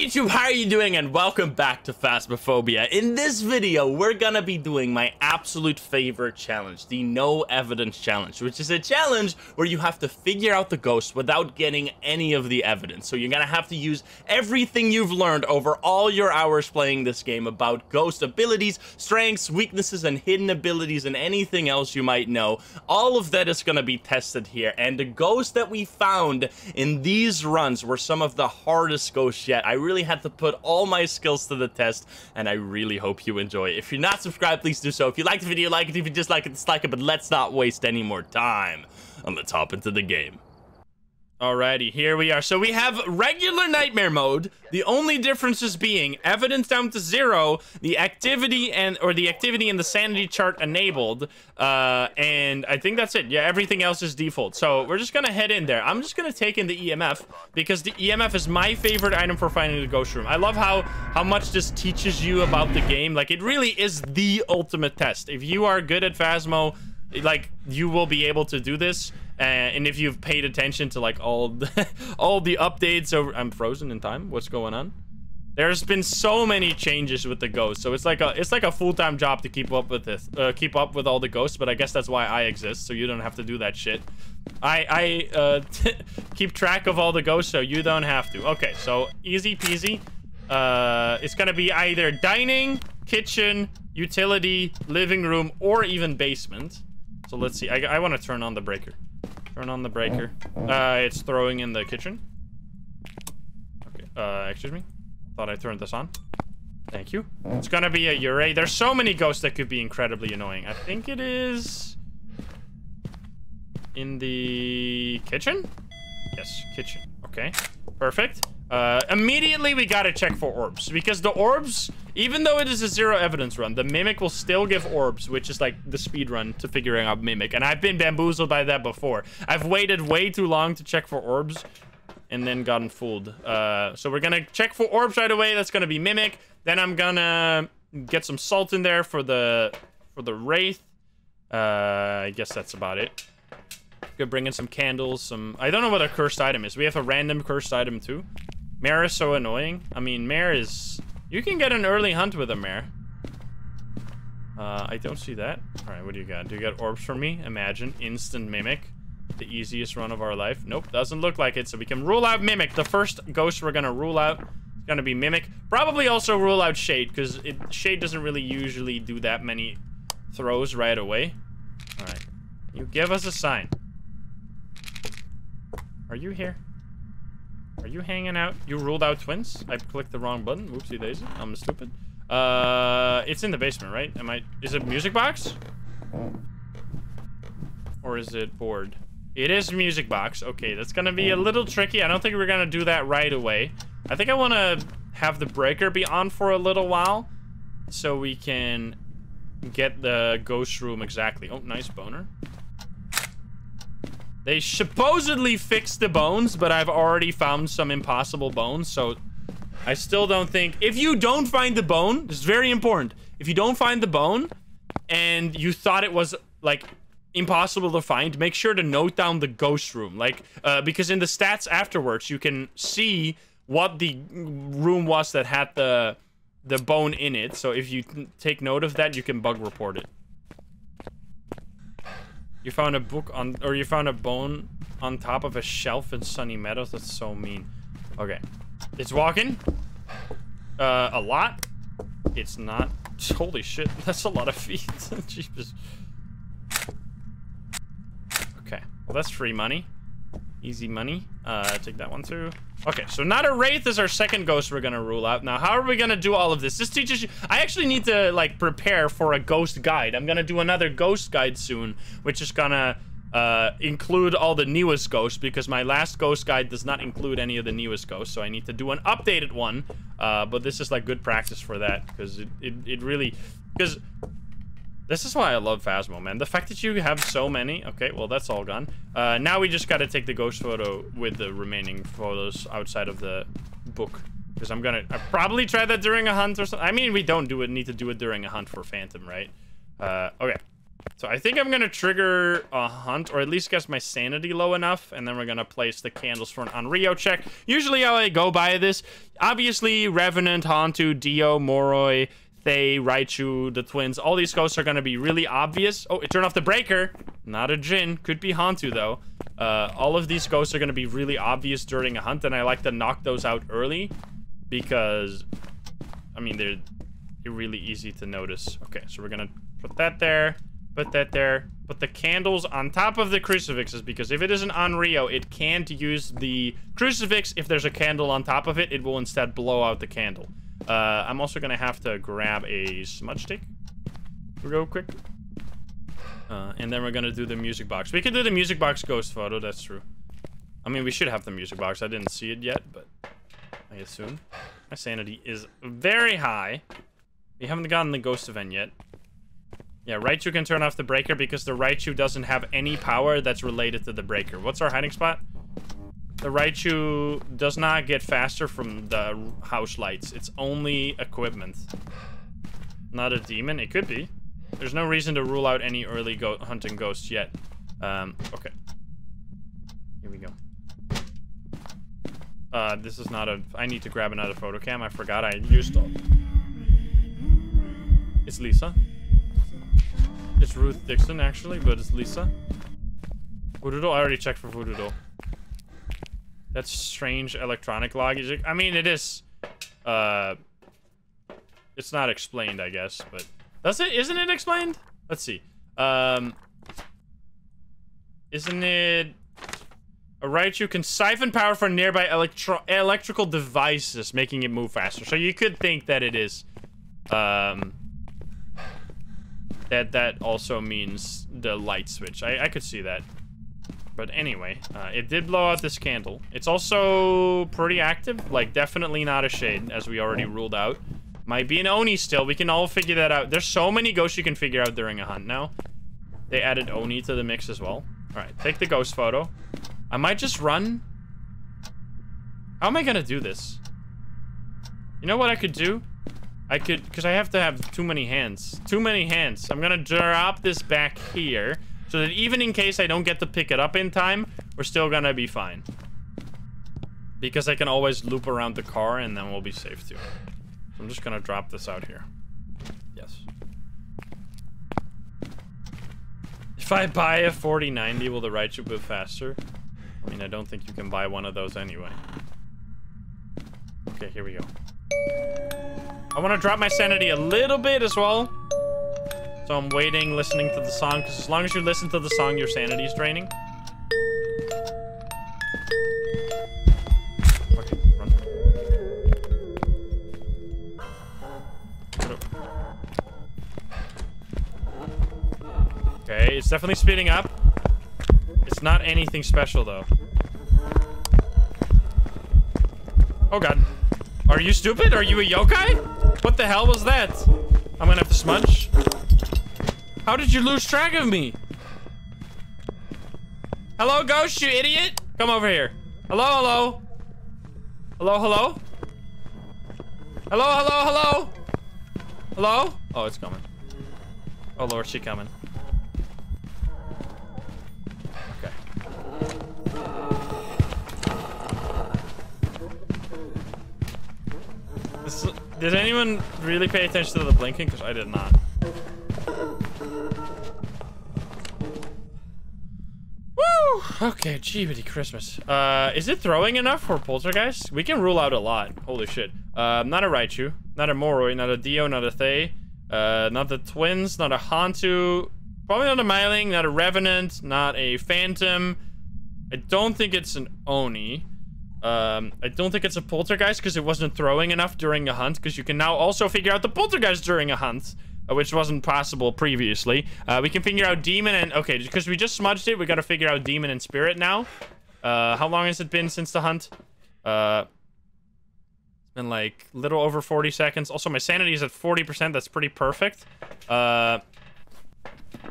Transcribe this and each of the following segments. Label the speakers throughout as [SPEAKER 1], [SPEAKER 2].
[SPEAKER 1] YouTube, how are you doing? And welcome back to Phasmophobia. In this video, we're gonna be doing my absolute favorite challenge, the No Evidence Challenge, which is a challenge where you have to figure out the ghost without getting any of the evidence. So you're gonna have to use everything you've learned over all your hours playing this game about ghost abilities, strengths, weaknesses, and hidden abilities, and anything else you might know. All of that is gonna be tested here. And the ghosts that we found in these runs were some of the hardest ghosts yet. I really had to put all my skills to the test, and I really hope you enjoy. If you're not subscribed, please do so. If you like the video, like it. If you dislike it, dislike it. But let's not waste any more time. And let's hop into the game. Alrighty, here we are. So we have regular nightmare mode. The only differences being evidence down to zero, the activity and or the activity and the sanity chart enabled, uh, and I think that's it. Yeah, everything else is default. So we're just gonna head in there. I'm just gonna take in the EMF because the EMF is my favorite item for finding the ghost room. I love how how much this teaches you about the game. Like it really is the ultimate test. If you are good at Phasmo, like you will be able to do this uh, and if you've paid attention to like all the, all the updates over i'm frozen in time. What's going on? There's been so many changes with the ghosts so it's like a it's like a full-time job to keep up with this uh, keep up with all the ghosts but i guess that's why i exist so you don't have to do that shit. I i uh keep track of all the ghosts so you don't have to. Okay so easy peasy. Uh it's gonna be either dining kitchen utility living room or even basement so let's see. I, I want to turn on the breaker. Turn on the breaker. Uh, it's throwing in the kitchen. Okay. Uh, excuse me. Thought I turned this on. Thank you. It's gonna be a Yurei. There's so many ghosts that could be incredibly annoying. I think it is in the kitchen. Yes, kitchen. Okay, perfect. Uh, immediately we gotta check for orbs because the orbs, even though it is a zero evidence run, the mimic will still give orbs, which is like the speed run to figuring out mimic. And I've been bamboozled by that before. I've waited way too long to check for orbs and then gotten fooled. Uh, so we're gonna check for orbs right away. That's gonna be mimic. Then I'm gonna get some salt in there for the for the wraith. Uh, I guess that's about it. Could bring in some candles, some... I don't know what a cursed item is. We have a random cursed item too. Mare is so annoying. I mean, Mare is... You can get an early hunt with a Mare. Uh, I don't see that. Alright, what do you got? Do you got orbs for me? Imagine. Instant Mimic. The easiest run of our life. Nope, doesn't look like it. So we can rule out Mimic. The first ghost we're gonna rule out is gonna be Mimic. Probably also rule out Shade, because Shade doesn't really usually do that many throws right away. Alright. You give us a sign. Are you here? Are you hanging out? You ruled out twins? I clicked the wrong button. Whoopsie daisy. I'm stupid. Uh, it's in the basement, right? Am I? Is it music box? Or is it board? It is music box. Okay, that's gonna be a little tricky. I don't think we're gonna do that right away. I think I want to have the breaker be on for a little while, so we can get the ghost room exactly. Oh, nice boner. They supposedly fixed the bones, but I've already found some impossible bones, so I still don't think... If you don't find the bone, this is very important. If you don't find the bone, and you thought it was, like, impossible to find, make sure to note down the ghost room. Like, uh, because in the stats afterwards, you can see what the room was that had the the bone in it. So if you take note of that, you can bug report it. You found a book on, or you found a bone on top of a shelf in Sunny Meadows. That's so mean. Okay. It's walking. Uh, a lot. It's not. Holy shit, that's a lot of feet. Jeepers. Okay, well that's free money. Easy money. Uh, take that one too. Okay, so not a Wraith is our second ghost we're gonna rule out. Now, how are we gonna do all of this? This teaches you... I actually need to, like, prepare for a ghost guide. I'm gonna do another ghost guide soon, which is gonna uh, include all the newest ghosts, because my last ghost guide does not include any of the newest ghosts, so I need to do an updated one. Uh, but this is, like, good practice for that, because it, it, it really... Because this is why I love Phasmo, man. The fact that you have so many... Okay, well, that's all gone. Uh, now we just gotta take the ghost photo with the remaining photos outside of the book. Because I'm gonna... I probably try that during a hunt or something. I mean, we don't do it. Need to do it during a hunt for Phantom, right? Uh, okay.
[SPEAKER 2] So I think I'm gonna trigger a hunt, or at least get my sanity low enough, and then we're gonna place the candles for an Onryo check. Usually how I go by this, obviously Revenant, Hantu, Dio, Moroi, Thaye, Raiju, the twins, all these ghosts are gonna be really obvious. Oh, it turned off the breaker. Not a Jinn. Could be Hantu, though. Uh, all of these ghosts are gonna be really obvious during a hunt, and I like to knock those out early because, I mean, they're, they're really easy to notice. Okay, so we're gonna put that there, put that there, put the candles on top of the crucifixes because if it is an Onryo, it can't use the crucifix. If there's a candle on top of it, it will instead blow out the candle. Uh, I'm also gonna have to grab a smudge stick real quick. Uh, and then we're gonna do the music box. We can do the music box ghost photo, that's true. I mean, we should have the music box. I didn't see it yet, but I assume. My sanity is very high. We haven't gotten the ghost event yet. Yeah, Raiju can turn off the breaker because the Raiju doesn't have any power that's related to the breaker. What's our hiding spot? The Raiju does not get faster from the house lights. It's only equipment. Not a demon. It could be. There's no reason to rule out any early go hunting ghosts yet. Um, okay. Here we go. Uh, this is not a... I need to grab another photo cam. I forgot I used all. It's Lisa. It's Ruth Dixon, actually, but it's Lisa. Voodoo I already checked for Voodoo that's strange electronic logic. I mean, it is, uh, it's not explained, I guess, but does it, isn't it explained? Let's see. Um, isn't it, a Raiju can siphon power from nearby electro electrical devices, making it move faster. So you could think that it is, um, that that also means the light switch. I, I could see that. But anyway, uh, it did blow out this candle. It's also pretty active. Like, definitely not a shade, as we already ruled out. Might be an Oni still. We can all figure that out. There's so many ghosts you can figure out during a hunt now. They added Oni to the mix as well. Alright, take the ghost photo. I might just run. How am I gonna do this? You know what I could do? I could, because I have to have too many hands. Too many hands. I'm gonna drop this back here. So that even in case I don't get to pick it up in time, we're still gonna be fine. Because I can always loop around the car and then we'll be safe too. So I'm just gonna drop this out here. Yes. If I buy a 4090, will the Raiju move faster? I mean, I don't think you can buy one of those anyway. Okay, here we go. I want to drop my sanity a little bit as well. So I'm waiting, listening to the song, because as long as you listen to the song, your sanity is draining. Okay, run. Okay, it's definitely speeding up. It's not anything special, though. Oh, God. Are you stupid? Are you a yokai? What the hell was that? I'm gonna have to smudge. How did you lose track of me? Hello, ghost, you idiot? Come over here. Hello, hello. Hello, hello? Hello, hello, hello? Hello? Oh, it's coming. Oh, Lord, she coming. Okay. Did anyone really pay attention to the blinking? Because I did not. Okay, Jeebity Christmas. Uh, is it throwing enough for Poltergeist? We can rule out a lot. Holy shit. Uh, not a Raiju, not a Moroi, not a Dio, not a Thaye, uh, not the Twins, not a Hantu, probably not a Myling, not a Revenant, not a Phantom. I don't think it's an Oni. Um, I don't think it's a Poltergeist because it wasn't throwing enough during a hunt because you can now also figure out the Poltergeist during a hunt. Uh, which wasn't possible previously. Uh, we can figure out demon and... Okay, because we just smudged it, we got to figure out demon and spirit now. Uh, how long has it been since the hunt? Uh, it's been like little over 40 seconds. Also, my sanity is at 40%. That's pretty perfect. Uh,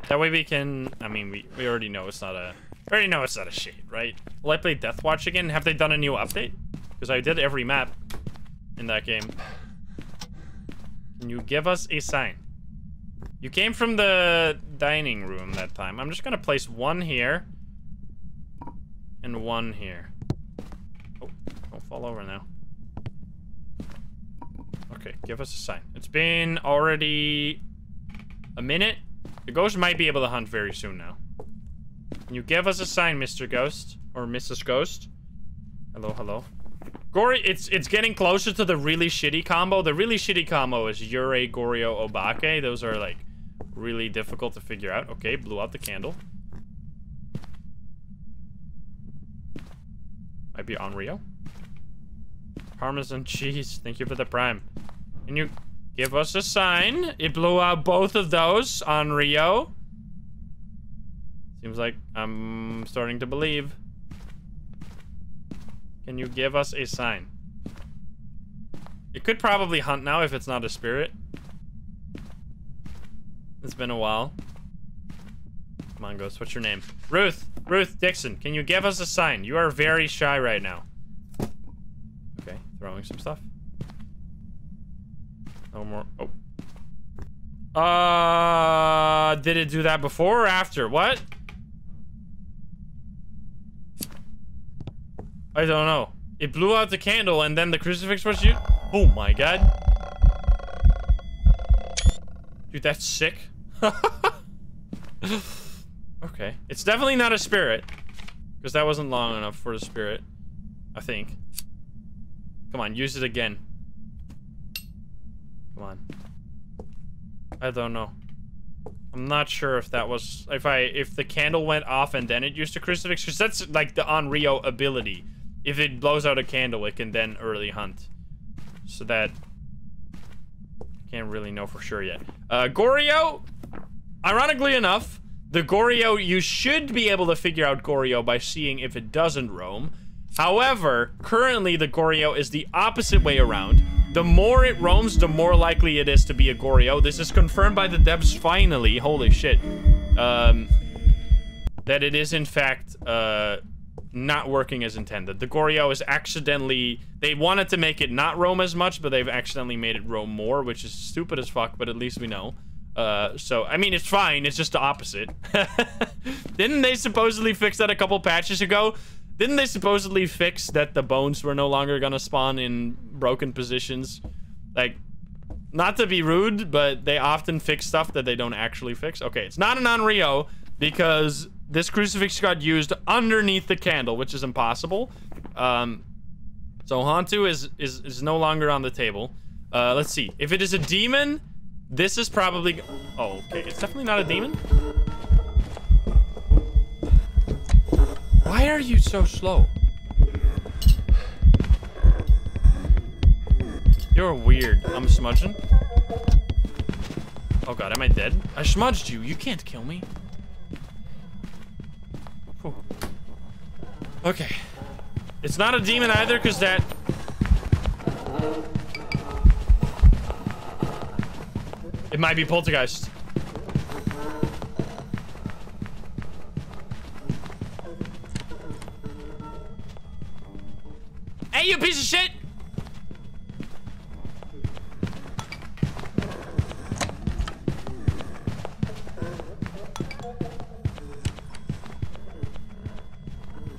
[SPEAKER 2] that way we can... I mean, we, we already know it's not a... We already know it's not a shade, right? Will I play Deathwatch again? Have they done a new update? Because I did every map in that game. Can you give us a sign? You came from the dining room that time. I'm just gonna place one here. And one here. Oh, don't fall over now. Okay, give us a sign. It's been already a minute. The ghost might be able to hunt very soon now. Can you give us a sign, Mr. Ghost? Or Mrs. Ghost? Hello, hello. Gory, it's it's getting closer to the really shitty combo. The really shitty combo is Yurei, Goryo, Obake. Those are like really difficult to figure out. Okay, blew out the candle. Might be Onryo. Parmesan cheese. Thank you for the prime. Can you give us a sign? It blew out both of those Onryo. Seems like I'm starting to believe. Can you give us a sign? It could probably hunt now if it's not a spirit. It's been a while. Come on, Ghost. What's your name? Ruth. Ruth Dixon. Can you give us a sign? You are very shy right now. Okay. Throwing some stuff. No more. Oh. Uh, did it do that before or after? What? I don't know. It blew out the candle and then the crucifix was you. Oh my god. Dude, that's sick. okay. It's definitely not a spirit. Because that wasn't long enough for the spirit. I think. Come on, use it again. Come on. I don't know. I'm not sure if that was if I if the candle went off and then it used a crucifix because that's like the Onryo ability. If it blows out a candle, it can then early hunt. So that can't really know for sure yet. Uh, Goryo, ironically enough, the Goryo, you should be able to figure out Goryo by seeing if it doesn't roam. However, currently the Goryo is the opposite way around. The more it roams, the more likely it is to be a Goryo. This is confirmed by the devs finally, holy shit, um, that it is in fact uh, not working as intended. The Goryo is accidentally... They wanted to make it not roam as much, but they've accidentally made it roam more, which is stupid as fuck, but at least we know. Uh, so, I mean, it's fine. It's just the opposite. Didn't they supposedly fix that a couple patches ago? Didn't they supposedly fix that the bones were no longer gonna spawn in broken positions? Like, not to be rude, but they often fix stuff that they don't actually fix. Okay, it's not an Onryo because this crucifix got used underneath the candle, which is impossible. Um, so Hantu is, is, is no longer on the table. Uh, let's see. If it is a demon, this is probably... Oh, okay. It's definitely not a demon. Why are you so slow? You're weird. I'm smudging. Oh god, am I dead? I smudged you. You can't kill me. Okay. It's not a demon either, because that... It might be poltergeist. Hey, you piece of shit!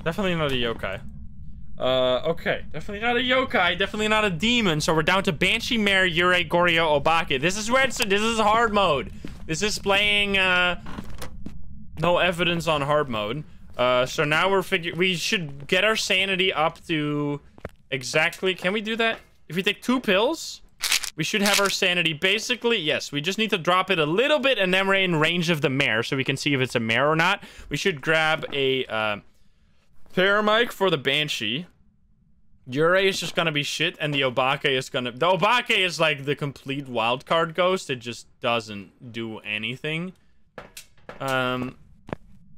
[SPEAKER 2] Definitely not a yokai. Uh, okay. Definitely not a yokai. Definitely not a demon. So we're down to Banshee Mare, Yurei, Goryo, Obake. This is where it's- this is hard mode. This is playing, uh, no evidence on hard mode. Uh, so now we're figure- we should get our sanity up to exactly- can we do that? If we take two pills, we should have our sanity basically- yes, we just need to drop it a little bit and then we're in range of the mare so we can see if it's a mare or not. We should grab a, uh, Paramic for the Banshee. Yurei is just gonna be shit, and the Obake is gonna... The Obake is like the complete wildcard ghost. It just doesn't do anything. Um,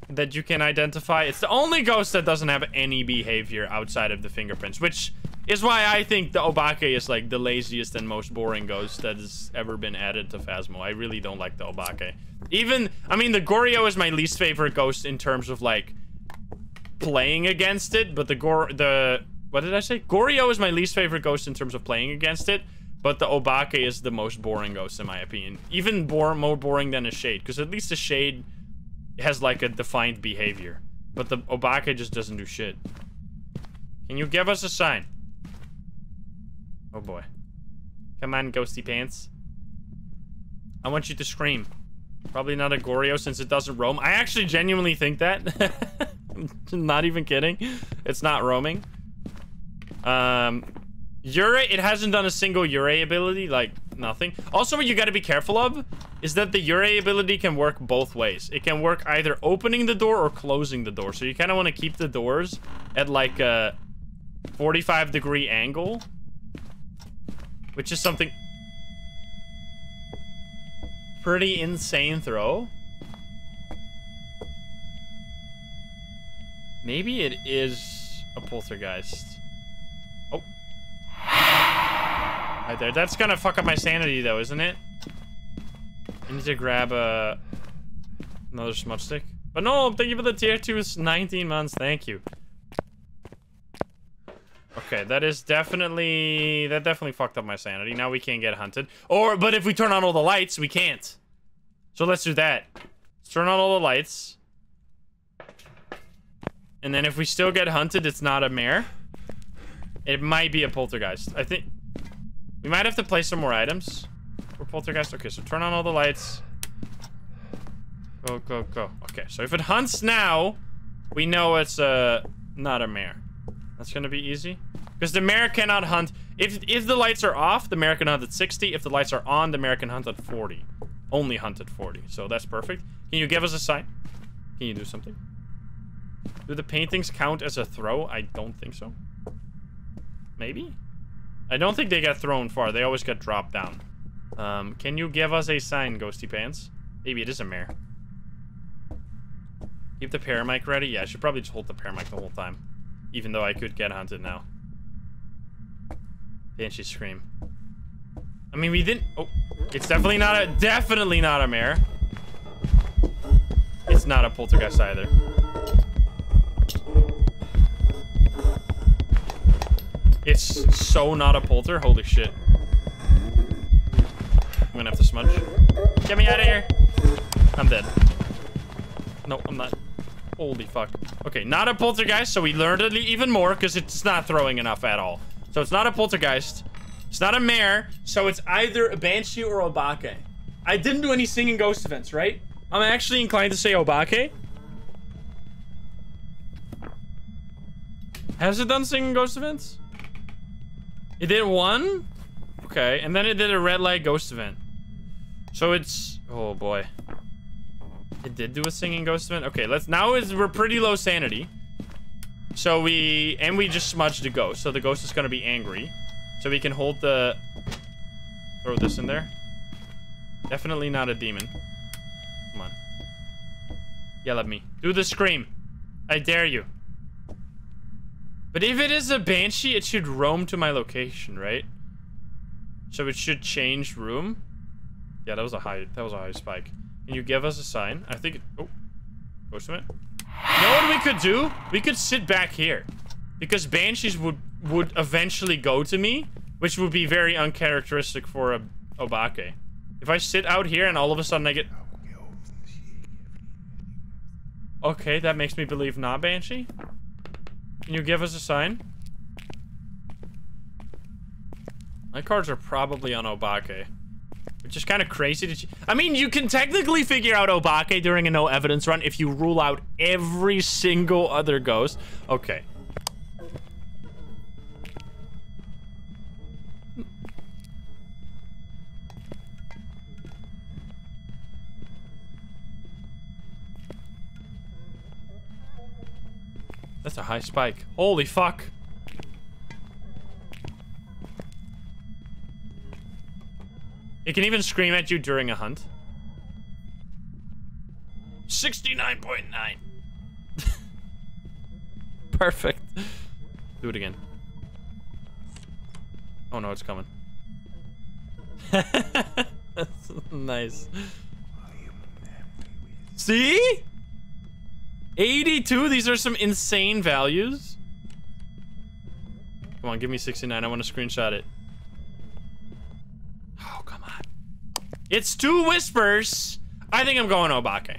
[SPEAKER 2] that you can identify. It's the only ghost that doesn't have any behavior outside of the fingerprints, which is why I think the Obake is like the laziest and most boring ghost that has ever been added to Phasmo. I really don't like the Obake. Even, I mean, the Goryo is my least favorite ghost in terms of like playing against it, but the Gor the what did I say? Goryo is my least favorite ghost in terms of playing against it, But the Obake is the most boring ghost in my opinion. Even more, more boring than a Shade. Because at least a Shade has like a defined behavior. But the Obake just doesn't do shit. Can you give us a sign? Oh boy. Come on, ghosty pants. I want you to scream. Probably not a Goryo since it doesn't roam. I actually genuinely think that. not even kidding. It's not roaming. Um, Yurei, it hasn't done a single Yurei ability, like nothing. Also, what you gotta be careful of is that the Yurei ability can work both ways. It can work either opening the door or closing the door. So you kind of want to keep the doors at like a 45 degree angle. Which is something pretty insane throw. Maybe it is a poltergeist. Oh. Right there. That's gonna fuck up my sanity though, isn't it? I need to grab a another smudge stick. But no, thank you for the tier 2 is 19 months. Thank you. Okay, that is definitely... That definitely fucked up my sanity. Now we can't get hunted. Or, but if we turn on all the lights, we can't. So let's do that. Let's turn on all the lights. And then if we still get hunted, it's not a mare. It might be a poltergeist. I think... We might have to place some more items for poltergeist. Okay, so turn on all the lights. Go, go, go. Okay, so if it hunts now, we know it's uh, not a mare. That's gonna be easy. Because the mare cannot hunt. If if the lights are off, the mare can hunt at 60. If the lights are on, the mare can hunt at 40. Only hunt at 40. So that's perfect. Can you give us a sign? Can you do something? Do the paintings count as a throw? I don't think so. Maybe? I don't think they get thrown far. They always get dropped down. Um, can you give us a sign, Ghosty Pants? Maybe it is a mare. Keep the paramic ready? Yeah, I should probably just hold the paramic the whole time. Even though I could get hunted now. Banshee scream. I mean, we didn't... Oh, it's definitely not a... Definitely not a mare. It's not a poltergeist either. It's so not a polter. Holy shit. I'm gonna have to smudge. Get me out of here. I'm dead. No, I'm not. Holy fuck. Okay, not a poltergeist, so we learned it even more because it's not throwing enough at all. So it's not a poltergeist. It's not a mare, so it's either a banshee or obake. I didn't do any singing ghost events, right? I'm actually inclined to say obake. Has it done singing ghost events? It did one? Okay, and then it did a red light ghost event. So it's... Oh, boy. It did do a singing ghost event? Okay, let's... Now is we're pretty low sanity. So we... And we just smudged the ghost. So the ghost is going to be angry. So we can hold the... Throw this in there. Definitely not a demon. Come on. Yell at me. Do the scream. I dare you. But if it is a banshee, it should roam to my location, right? So it should change room. Yeah, that was a high. That was a high spike. Can you give us a sign? I think. It, oh, ghost. You know what we could do? We could sit back here, because banshees would would eventually go to me, which would be very uncharacteristic for a obake. If I sit out here and all of a sudden I get. Okay, that makes me believe not banshee. Can you give us a sign? My cards are probably on Obake. Which is kind of crazy. I mean, you can technically figure out Obake during a no evidence run if you rule out every single other ghost. Okay. That's a high spike. Holy fuck. It can even scream at you during a hunt. 69.9. Perfect. Do it again. Oh no, it's coming. That's nice. See? 82? These are some insane values. Come on, give me 69. I want to screenshot it. Oh, come on. It's two whispers. I think I'm going Obake.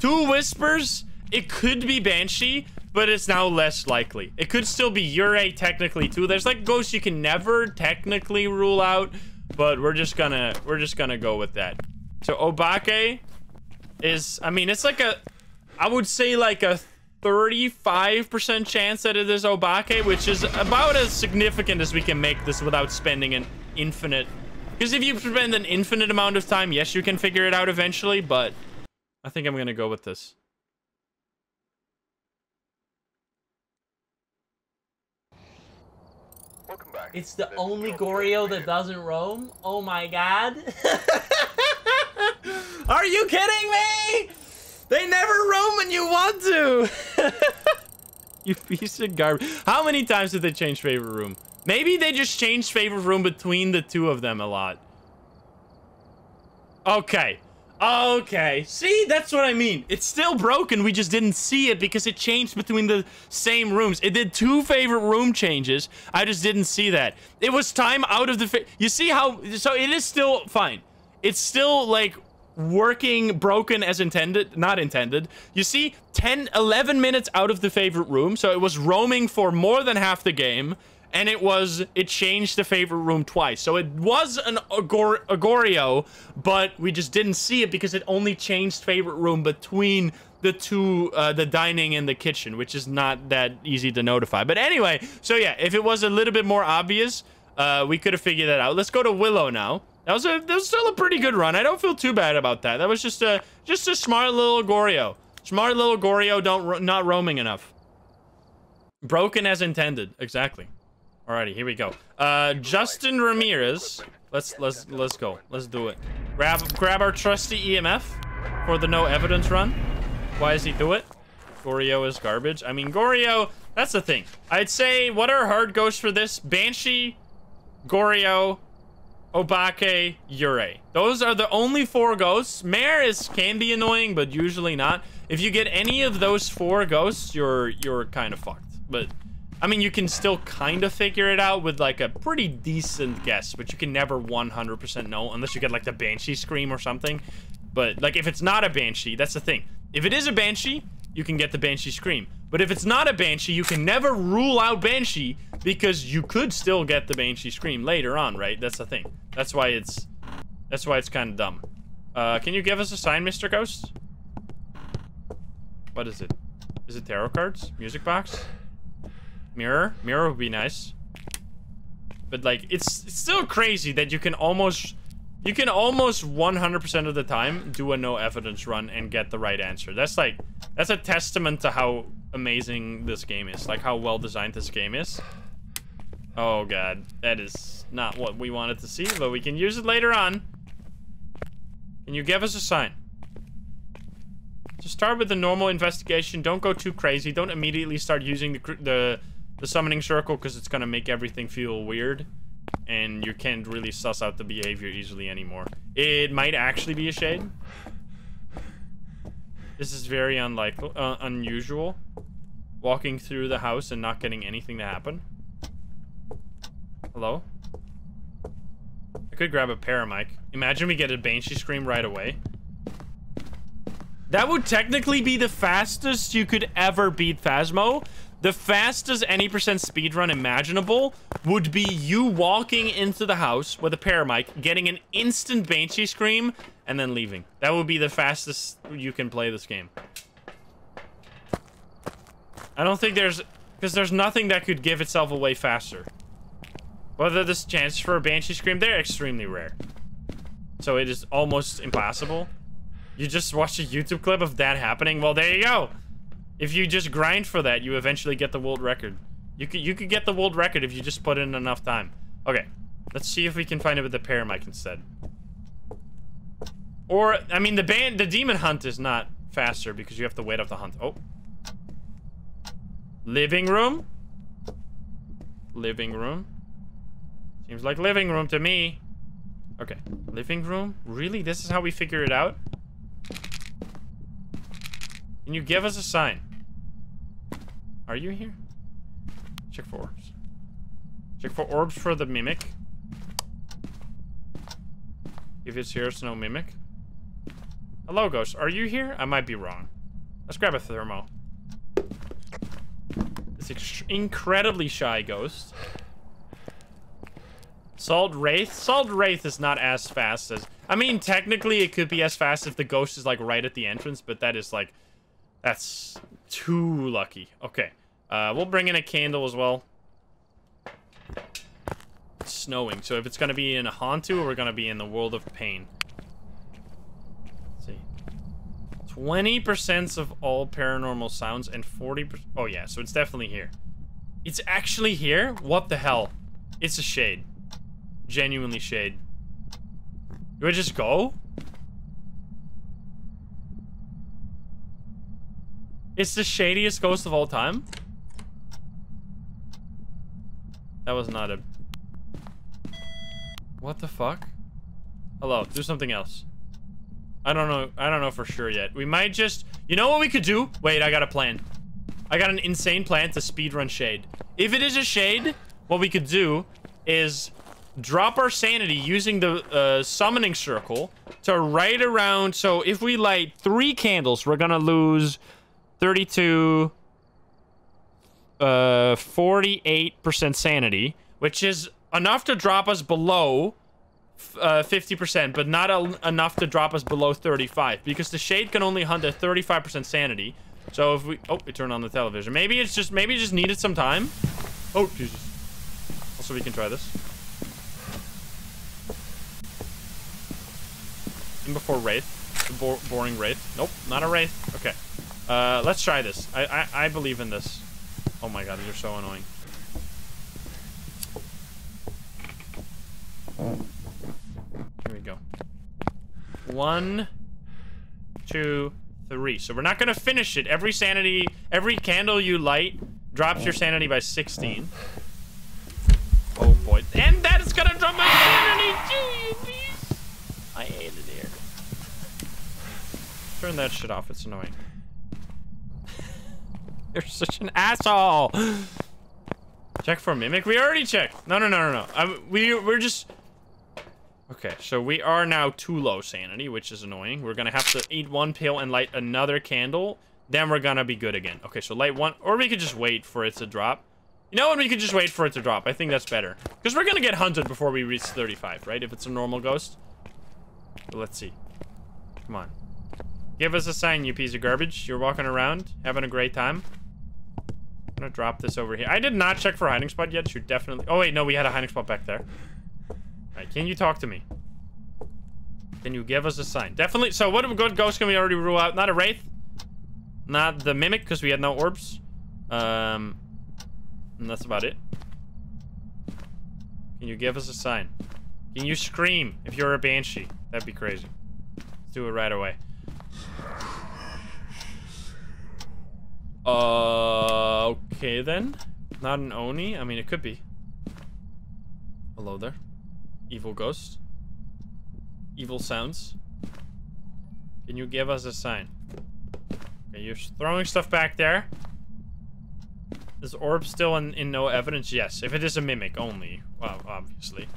[SPEAKER 2] Two whispers. It could be Banshee, but it's now less likely. It could still be Yurei technically too. There's like ghosts you can never technically rule out, but we're just gonna we're just gonna go with that. So Obake is I mean it's like a I would say like a 35% chance that it is Obake, which is about as significant as we can make this without spending an infinite because if you spend an infinite amount of time, yes, you can figure it out eventually, but I think I'm going to go with this.
[SPEAKER 1] It's the only Goryo that doesn't roam? Oh my god. Are you kidding me? They never roam when you want to.
[SPEAKER 2] you piece of garbage. How many times did they change favorite room? Maybe they just changed favorite room between the two of them a lot. Okay. Okay. See, that's what I mean. It's still broken. We just didn't see it because it changed between the same rooms. It did two favorite room changes. I just didn't see that. It was time out of the... You see how... So it is still fine. It's still, like, working broken as intended. Not intended. You see, 10, 11 minutes out of the favorite room. So it was roaming for more than half the game and it was it changed the favorite room twice. So it was an Agor Agorio, but we just didn't see it because it only changed favorite room between the two, uh, the dining and the kitchen, which is not that easy to notify. But anyway, so yeah, if it was a little bit more obvious, uh, we could have figured that out. Let's go to Willow now. That was a that was still a pretty good run. I don't feel too bad about that. That was just a just a smart little Goryo. Smart little Goryo don't not roaming enough. Broken as intended. Exactly. Alrighty, here we go. Uh, Justin Ramirez. Let's let's let's go. Let's do it. Grab grab our trusty EMF for the no evidence run. Why does he do it? Goryo is garbage. I mean, Goryo, That's the thing. I'd say what are hard ghosts for this? Banshee, Goryo, Obake, Yurei. Those are the only four ghosts. Mare is can be annoying, but usually not. If you get any of those four ghosts, you're you're kind of fucked. But I mean, you can still kind of figure it out with like a pretty decent guess, but you can never 100% know unless you get like the Banshee Scream or something. But like if it's not a Banshee, that's the thing. If it is a Banshee, you can get the Banshee Scream. But if it's not a Banshee, you can never rule out Banshee because you could still get the Banshee Scream later on, right? That's the thing. That's why it's that's why it's kind of dumb. Uh, can you give us a sign, Mr. Ghost? What is it? Is it tarot cards? Music box? Mirror? Mirror would be nice. But like, it's, it's still crazy that you can almost... You can almost 100% of the time do a no evidence run and get the right answer. That's like, that's a testament to how amazing this game is. Like how well designed this game is. Oh god, that is not what we wanted to see, but we can use it later on. Can you give us a sign? Just start with the normal investigation. Don't go too crazy. Don't immediately start using the, the the summoning circle because it's gonna make everything feel weird and you can't really suss out the behavior easily anymore. It might actually be a shade. This is very unlikely, uh, unusual. Walking through the house and not getting anything to happen. Hello? I could grab a paramic. Imagine we get a Banshee Scream right away. That would technically be the fastest you could ever beat Phasmo, the fastest any percent speed run imaginable would be you walking into the house with a paramic, getting an instant Banshee Scream, and then leaving. That would be the fastest you can play this game. I don't think there's... Because there's nothing that could give itself away faster. Whether this chance for a Banshee Scream, they're extremely rare. So it is almost impossible. You just watch a YouTube clip of that happening? Well, there you go. If you just grind for that, you eventually get the world record. You could you could get the world record if you just put in enough time. Okay, let's see if we can find it with the paramic instead. Or, I mean, the band, the demon hunt is not faster because you have to wait up the hunt. Oh. Living room? Living room? Seems like living room to me. Okay, living room? Really? This is how we figure it out? Can you give us a sign? Are you here? Check for orbs. Check for orbs for the mimic. If it's here, it's no mimic. Hello, ghost. Are you here? I might be wrong. Let's grab a thermo. This incredibly shy ghost. Salt Wraith? Salt Wraith is not as fast as... I mean, technically, it could be as fast if the ghost is, like, right at the entrance, but that is, like... That's too lucky. Okay. Uh, we'll bring in a candle as well. It's snowing, so if it's going to be in a Hantu, we're going to be in the World of Pain. Let's see. 20% of all paranormal sounds and 40%. Oh, yeah, so it's definitely here. It's actually here? What the hell? It's a shade. Genuinely shade. Do I just go? It's the shadiest ghost of all time? That was not a... What the fuck? Hello, do something else. I don't know. I don't know for sure yet. We might just... You know what we could do? Wait, I got a plan. I got an insane plan to speedrun Shade. If it is a Shade, what we could do is drop our sanity using the uh, summoning circle to right around... So if we light three candles, we're gonna lose 32... Uh, 48% sanity, which is enough to drop us below 50%, uh, but not enough to drop us below 35, because the Shade can only hunt at 35% sanity. So if we... Oh, we turned on the television. Maybe it's just... Maybe it just needed some time. Oh, Jesus. Also, we can try this. And before Wraith. Bo boring Wraith. Nope, not a Wraith. Okay. Uh, let's try this. I, I, I believe in this. Oh my god, these are so annoying. Here we go. One, two, three. So we're not gonna finish it. Every sanity, every candle you light drops your sanity by 16. Oh boy. And that is gonna drop my sanity! Jeez! I hate it here. Turn that shit off, it's annoying. You're such an asshole! Check for Mimic? We already checked. No, no, no, no, no. I, we, we're just... Okay, so we are now too low sanity, which is annoying. We're gonna have to eat one pill and light another candle. Then we're gonna be good again. Okay, so light one, or we could just wait for it to drop. You know what? We could just wait for it to drop. I think that's better. Because we're gonna get hunted before we reach 35, right? If it's a normal ghost. But let's see. Come on. Give us a sign, you piece of garbage. You're walking around, having a great time. I'm gonna drop this over here. I did not check for hiding spot yet. Should definitely... Oh, wait, no, we had a hiding spot back there. Alright, can you talk to me? Can you give us a sign? Definitely. So what good ghost can we already rule out? Not a Wraith. Not the Mimic, because we had no orbs. Um, and that's about it. Can you give us a sign? Can you scream if you're a Banshee? That'd be crazy. Let's do it right away. Uh, okay then. Not an Oni? I mean, it could be. Hello there. Evil ghost. Evil sounds. Can you give us a sign? Okay, you're throwing stuff back there. Is orb still in, in no evidence? Yes, if it is a mimic only. Well, obviously.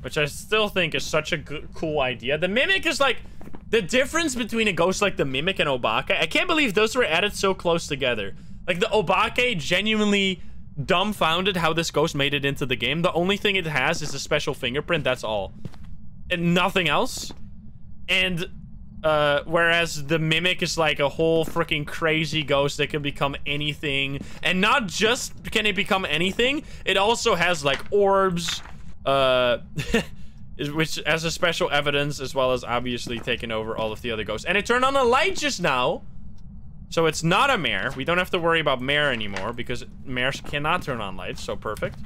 [SPEAKER 2] Which I still think is such a good, cool idea. The mimic is like... The difference between a ghost like the mimic and Obake, I can't believe those were added so close together. Like the Obake genuinely dumbfounded how this ghost made it into the game. The only thing it has is a special fingerprint, that's all. And nothing else. And, uh, whereas the Mimic is like a whole freaking crazy ghost that can become anything. And not just can it become anything, it also has like orbs, uh... which as a special evidence as well as obviously taking over all of the other ghosts. And it turned on a light just now. So it's not a mare. We don't have to worry about mare anymore because mares cannot turn on lights. So perfect.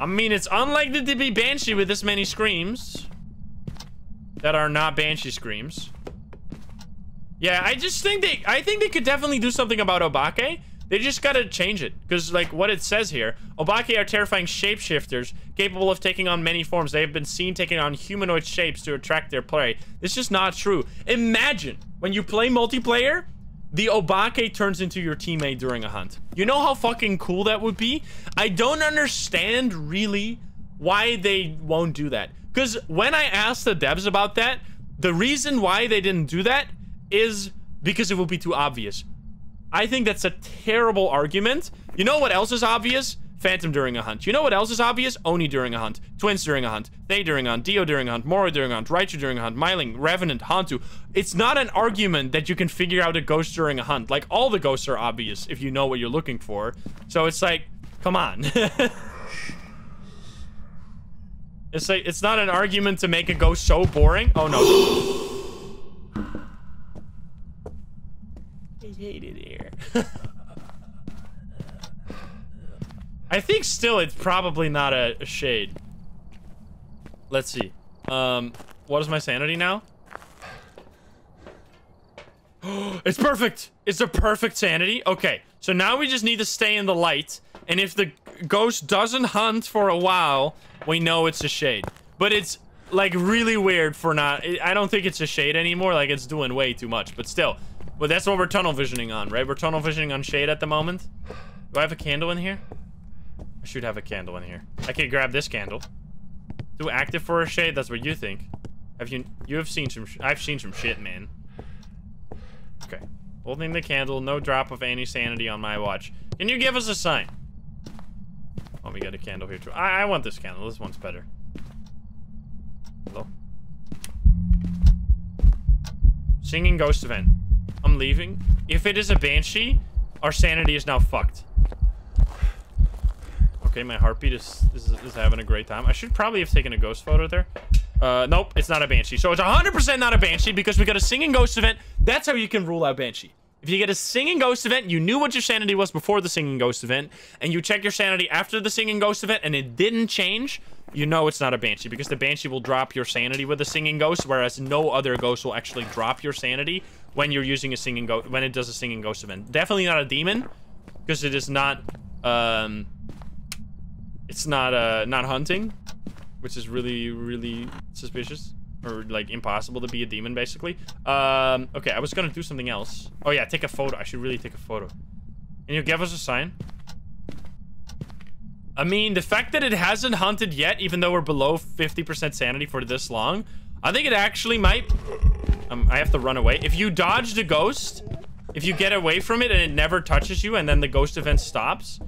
[SPEAKER 2] I mean, it's unlikely to be Banshee with this many screams. That are not Banshee screams. Yeah, I just think they... I think they could definitely do something about Obake. They just gotta change it. Because, like, what it says here, Obake are terrifying shapeshifters capable of taking on many forms. They have been seen taking on humanoid shapes to attract their prey. This is not true. Imagine, when you play multiplayer, the Obake turns into your teammate during a hunt. You know how fucking cool that would be? I don't understand really why they won't do that. Because when I asked the devs about that, the reason why they didn't do that is because it would be too obvious. I think that's a terrible argument. You know what else is obvious? Phantom during a hunt. You know what else is obvious? Oni during a hunt. Twins during a hunt. Thaye during a hunt. Dio during a hunt. Moro during a hunt. Raiju during a hunt. Myling, Revenant, Hantu. It's not an argument that you can figure out a ghost during a hunt. Like, all the ghosts are obvious if you know what you're looking for. So it's like, come on. it's like, it's not an argument to make a ghost so boring. Oh, no. I hate it here. I think still it's probably not a, a shade. Let's see. Um, what is my sanity now? it's perfect. It's a perfect sanity. Okay, so now we just need to stay in the light. And if the ghost doesn't hunt for a while, we know it's a shade. But it's like really weird for not... I don't think it's a shade anymore. Like it's doing way too much. But still. But that's what we're tunnel visioning on, right? We're tunnel visioning on shade at the moment. Do I have a candle in here? I should have a candle in here. I can grab this candle. Too active for a shade? That's what you think. Have you... You have seen some... I've seen some shit, man. Okay. Holding the candle. No drop of any sanity on my watch. Can you give us a sign? Oh, we got a candle here, too. I, I want this candle. This one's better. Hello? Singing ghost event. I'm leaving. If it is a banshee, our sanity is now fucked. Okay, my heartbeat is, is, is having a great time. I should probably have taken a ghost photo there. Uh, nope, it's not a Banshee. So it's 100% not a Banshee because we got a singing ghost event. That's how you can rule out Banshee. If you get a singing ghost event, you knew what your sanity was before the singing ghost event, and you check your sanity after the singing ghost event, and it didn't change, you know it's not a Banshee, because the Banshee will drop your sanity with a singing ghost, whereas no other ghost will actually drop your sanity when you're using a singing ghost, when it does a singing ghost event. Definitely not a demon, because it is not, um, it's not uh not hunting, which is really really suspicious or like impossible to be a demon basically. Um okay, I was to do something else. Oh yeah, take a photo. I should really take a photo. Can you give us a sign? I mean, the fact that it hasn't hunted yet, even though we're below 50% sanity for this long, I think it actually might... Um, I have to run away. If you dodge the ghost, if you get away from it and it never touches you and then the ghost event stops,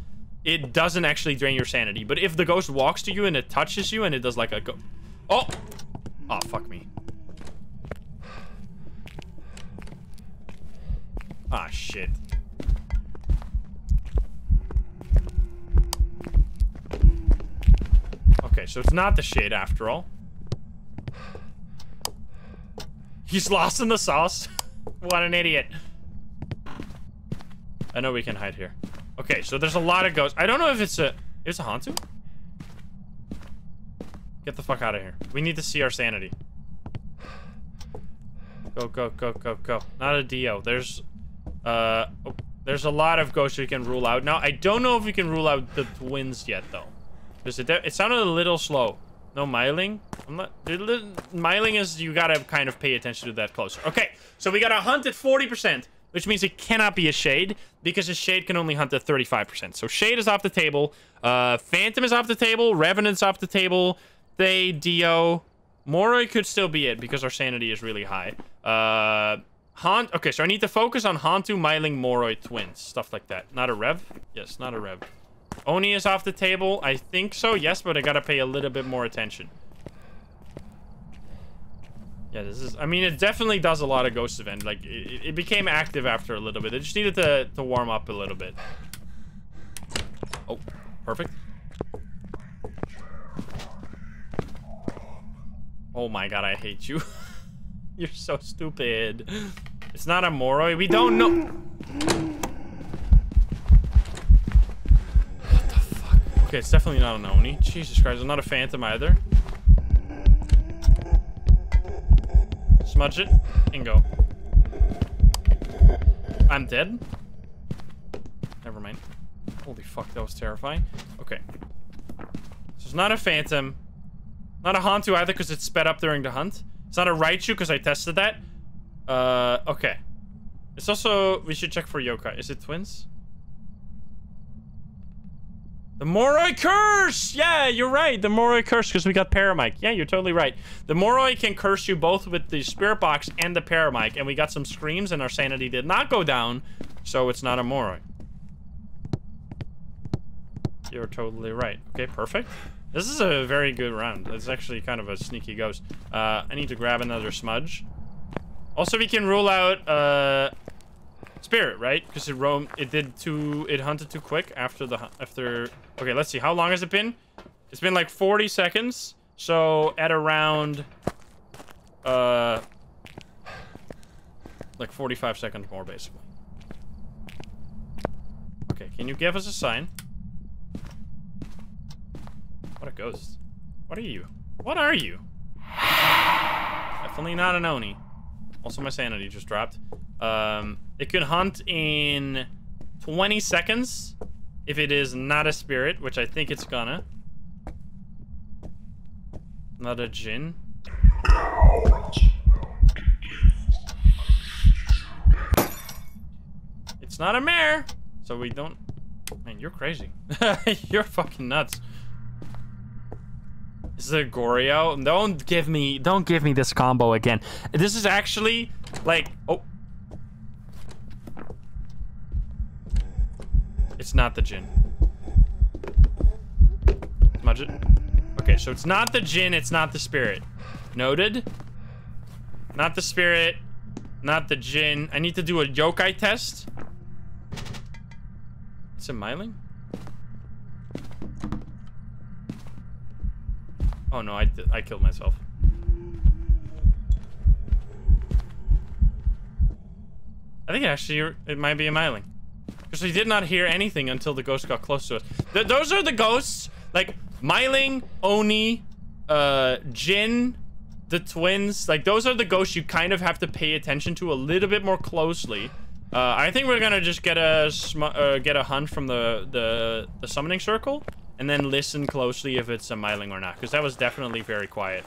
[SPEAKER 2] it doesn't actually drain your sanity. But if the ghost walks to you and it touches you and it does like a go... Oh! Oh, fuck me. Ah, shit. Okay, so it's not the shade after all. He's lost in the sauce. what an idiot. I know we can hide here. Okay, so there's a lot of ghosts. I don't know if it's a... It's a Hantu? Get the fuck out of here. We need to see our sanity. Go, go, go, go, go. Not a Dio. There's... Uh... Oh, there's a lot of ghosts we can rule out. Now, I don't know if we can rule out the twins yet, though. Because it, it sounded a little slow. No Myling? I'm not... Myling is... You gotta kind of pay attention to that closer. Okay, so we got a hunt at 40% which means it cannot be a Shade, because a Shade can only hunt at 35%. So Shade is off the table, uh, Phantom is off the table, Revenant's off the table, they, Dio, Moroi could still be it, because our sanity is really high. Uh, Haunt, okay, so I need to focus on Hantu, Myling, Moroi, Twins, stuff like that. Not a Rev? Yes, not a Rev. Oni is off the table, I think so, yes, but I gotta pay a little bit more attention. Yeah, this is... I mean, it definitely does a lot of Ghost Event. Like, it, it became active after a little bit. It just needed to, to warm up a little bit. Oh, perfect. Oh my god, I hate you. You're so stupid. It's not a Moroi. We don't know... What the fuck? Okay, it's definitely not an Oni. Jesus Christ, it's not a Phantom either. Smudge it and go. I'm dead. Never mind. Holy fuck, that was terrifying. Okay. So it's not a Phantom. Not a Hantu either because it's sped up during the hunt. It's not a Raiju because I tested that. Uh, okay. It's also we should check for yokai. Is it twins? The Moroi curse! Yeah, you're right. The Moroi curse, because we got Paramic. Yeah, you're totally right. The Moroi can curse you both with the Spirit Box and the Paramic, and we got some screams, and our sanity did not go down, so it's not a Moroi. You're totally right. Okay, perfect. This is a very good round. It's actually kind of a sneaky ghost. Uh, I need to grab another smudge. Also, we can rule out uh, spirit, right? Because it roamed, it did too, it hunted too quick after the after Okay, let's see. How long has it been? It's been like 40 seconds. So at around, uh, like 45 seconds more, basically. Okay, can you give us a sign? What a ghost. What are you? What are you? Definitely not an Oni. Also, my sanity just dropped. Um, it can hunt in 20 seconds. If it is not a spirit, which I think it's gonna. Not a Jinn. It's not a mare, so we don't... Man, you're crazy. you're fucking nuts. Goryo. Don't give me, don't give me this combo again. This is actually, like, oh. It's not the Jinn. Smudge it. Okay, so it's not the Jinn, it's not the spirit. Noted. Not the spirit, not the Jinn. I need to do a yokai test. It's a myling? Oh no, I, I killed myself. I think actually it might be a myling. Because we did not hear anything until the ghost got close to us. Th those are the ghosts, like Myling, Oni, uh, Jinn, the twins. Like, those are the ghosts you kind of have to pay attention to a little bit more closely. Uh, I think we're gonna just get a uh, get a hunt from the, the, the summoning circle, and then listen closely if it's a Myling or not, because that was definitely very quiet.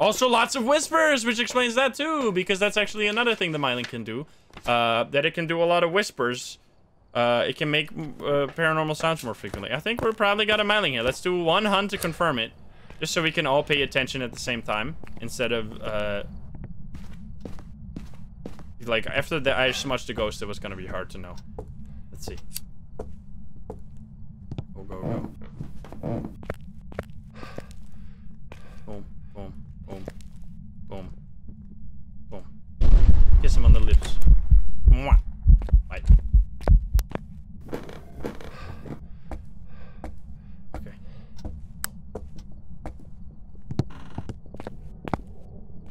[SPEAKER 2] Also, lots of whispers, which explains that too, because that's actually another thing the Myling can do. Uh, that it can do a lot of whispers, uh, it can make uh, paranormal sounds more frequently. I think we're probably got a myling here. Let's do one hunt to confirm it. Just so we can all pay attention at the same time. Instead of, uh... Like, after the, I smudged the ghost, it was gonna be hard to know. Let's see. Go, go, go. Boom, boom, boom, boom, boom. Kiss him on the lips. Mwah. Bye.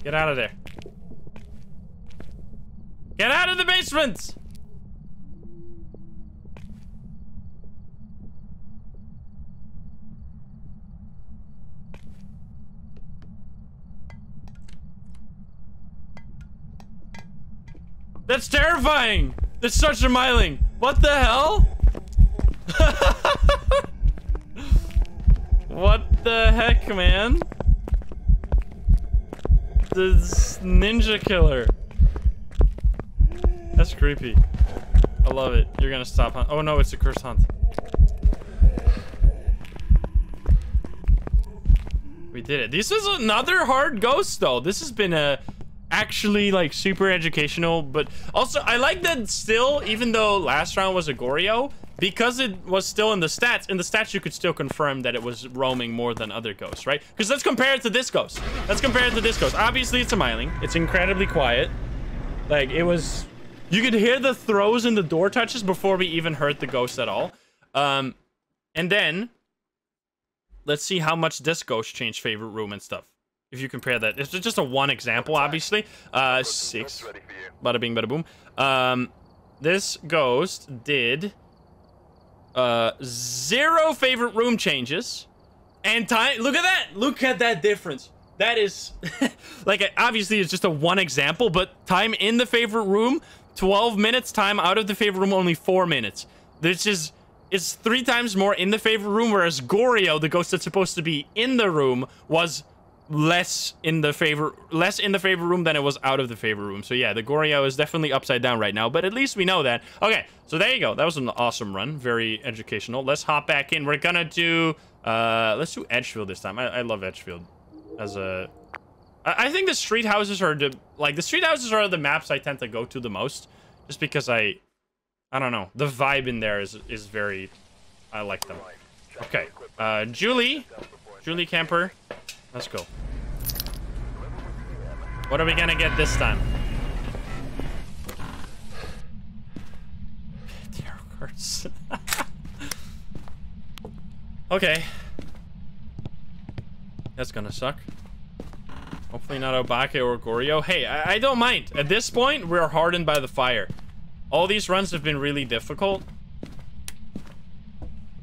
[SPEAKER 2] Get out of there. Get out of the basement! That's terrifying! That's such a myling! What the hell? what the heck, man? this ninja killer. That's creepy. I love it. You're gonna stop hunt. Oh no, it's a curse hunt. We did it. This is another hard ghost though. This has been a actually like super educational, but also I like that still, even though last round was a Goryo, because it was still in the stats, in the stats you could still confirm that it was roaming more than other ghosts, right? Because let's compare it to this ghost. Let's compare it to this ghost. Obviously, it's a Myling. It's incredibly quiet. Like, it was... You could hear the throws and the door touches before we even heard the ghost at all. Um, and then, let's see how much this ghost changed favorite room and stuff. If you compare that. It's just a one example, obviously. Uh, six. Bada bing, bada boom. Um, this ghost did uh, zero favorite room changes. And time, look at that. Look at that difference. That is, like, obviously it's just a one example, but time in the favorite room, 12 minutes. Time out of the favorite room, only four minutes. This is, it's three times more in the favorite room, whereas Goryo, the ghost that's supposed to be in the room, was less in the favor less in the favor room than it was out of the favor room. So yeah, the Goryo is definitely upside down right now, but at least we know that. Okay, so there you go. That was an awesome run. Very educational. Let's hop back in. We're gonna do uh let's do Edgefield this time. I, I love Edgefield as a I, I think the street houses are the like the street houses are the maps I tend to go to the most. Just because I I don't know. The vibe in there is is very I like them. Okay. Uh Julie. Julie Camper. Let's go. What are we gonna get this time? Tarot cards. okay. That's gonna suck. Hopefully not Obake or Goryo. Hey, I, I don't mind. At this point, we're hardened by the fire. All these runs have been really difficult.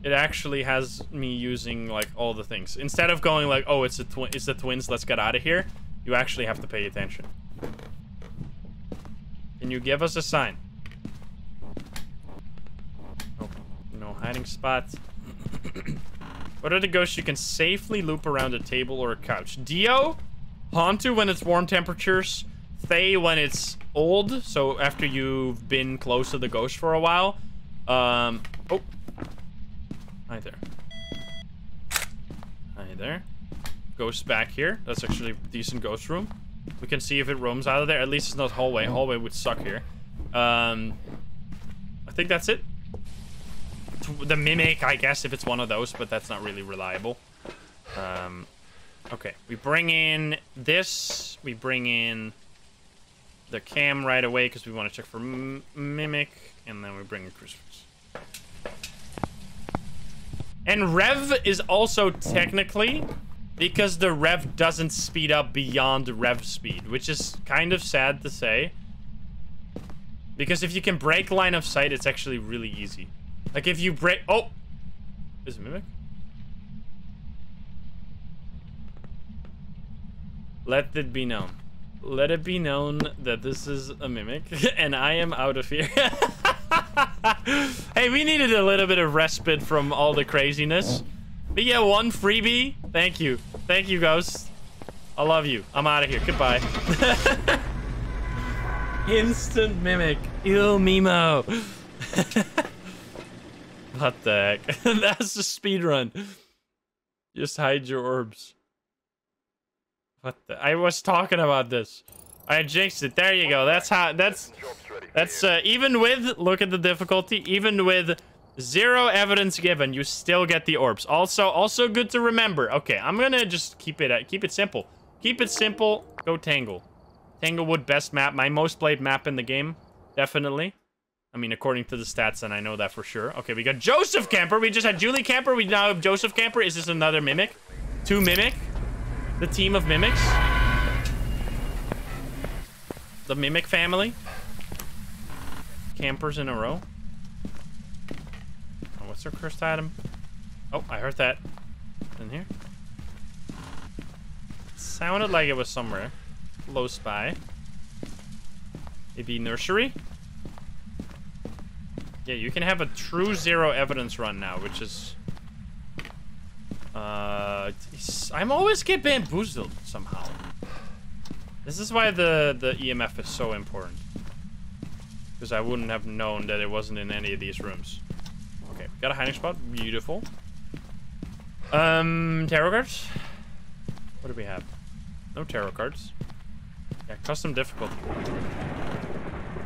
[SPEAKER 2] It actually has me using like all the things. Instead of going like, oh, it's a twin, it's the twins, let's get out of here. You actually have to pay attention. Can you give us a sign? No hiding spot. what are the ghosts you can safely loop around a table or a couch? Dio, Hantu when it's warm temperatures, Thaye when it's old, so after you've been close to the ghost for a while. Um, oh, Hi there. Hi there. Ghost back here. That's actually a decent ghost room. We can see if it roams out of there. At least it's not hallway. Hallway would suck here. Um, I think that's it. The Mimic, I guess, if it's one of those, but that's not really reliable. Um, okay, we bring in this. We bring in the cam right away because we want to check for Mimic. And then we bring in Crucifix. And rev is also technically because the rev doesn't speed up beyond rev speed, which is kind of sad to say. Because if you can break line of sight, it's actually really easy. Like if you break... Oh! Is it Mimic? Let it be known. Let it be known that this is a Mimic, and I am out of here. hey, we needed a little bit of respite from all the craziness. But yeah, one freebie. Thank you. Thank you, Ghost. I love you. I'm out of here. Goodbye. Instant mimic. Ew, Mimo. what the heck? That's the speed run. Just hide your orbs. What the? I was talking about this. I jinxed it. There you go. That's how. That's that's uh, even with look at the difficulty. Even with zero evidence given, you still get the orbs. Also, also good to remember. Okay, I'm gonna just keep it uh, keep it simple. Keep it simple. Go Tangle. Tanglewood best map, my most played map in the game, definitely. I mean, according to the stats, and I know that for sure. Okay, we got Joseph Camper. We just had Julie Camper. We now have Joseph Camper. Is this another Mimic? Two Mimic? The team of Mimics? The Mimic family? Campers in a row? What's their cursed item? Oh, I heard that. In here? sounded like it was somewhere. Close by. Maybe nursery? Yeah, you can have a true zero evidence run now, which is... Uh, I'm always get bamboozled somehow. This is why the, the EMF is so important. Because I wouldn't have known that it wasn't in any of these rooms. Got a hiding spot. Beautiful. Um, tarot cards? What do we have? No tarot cards. Yeah, custom difficulty.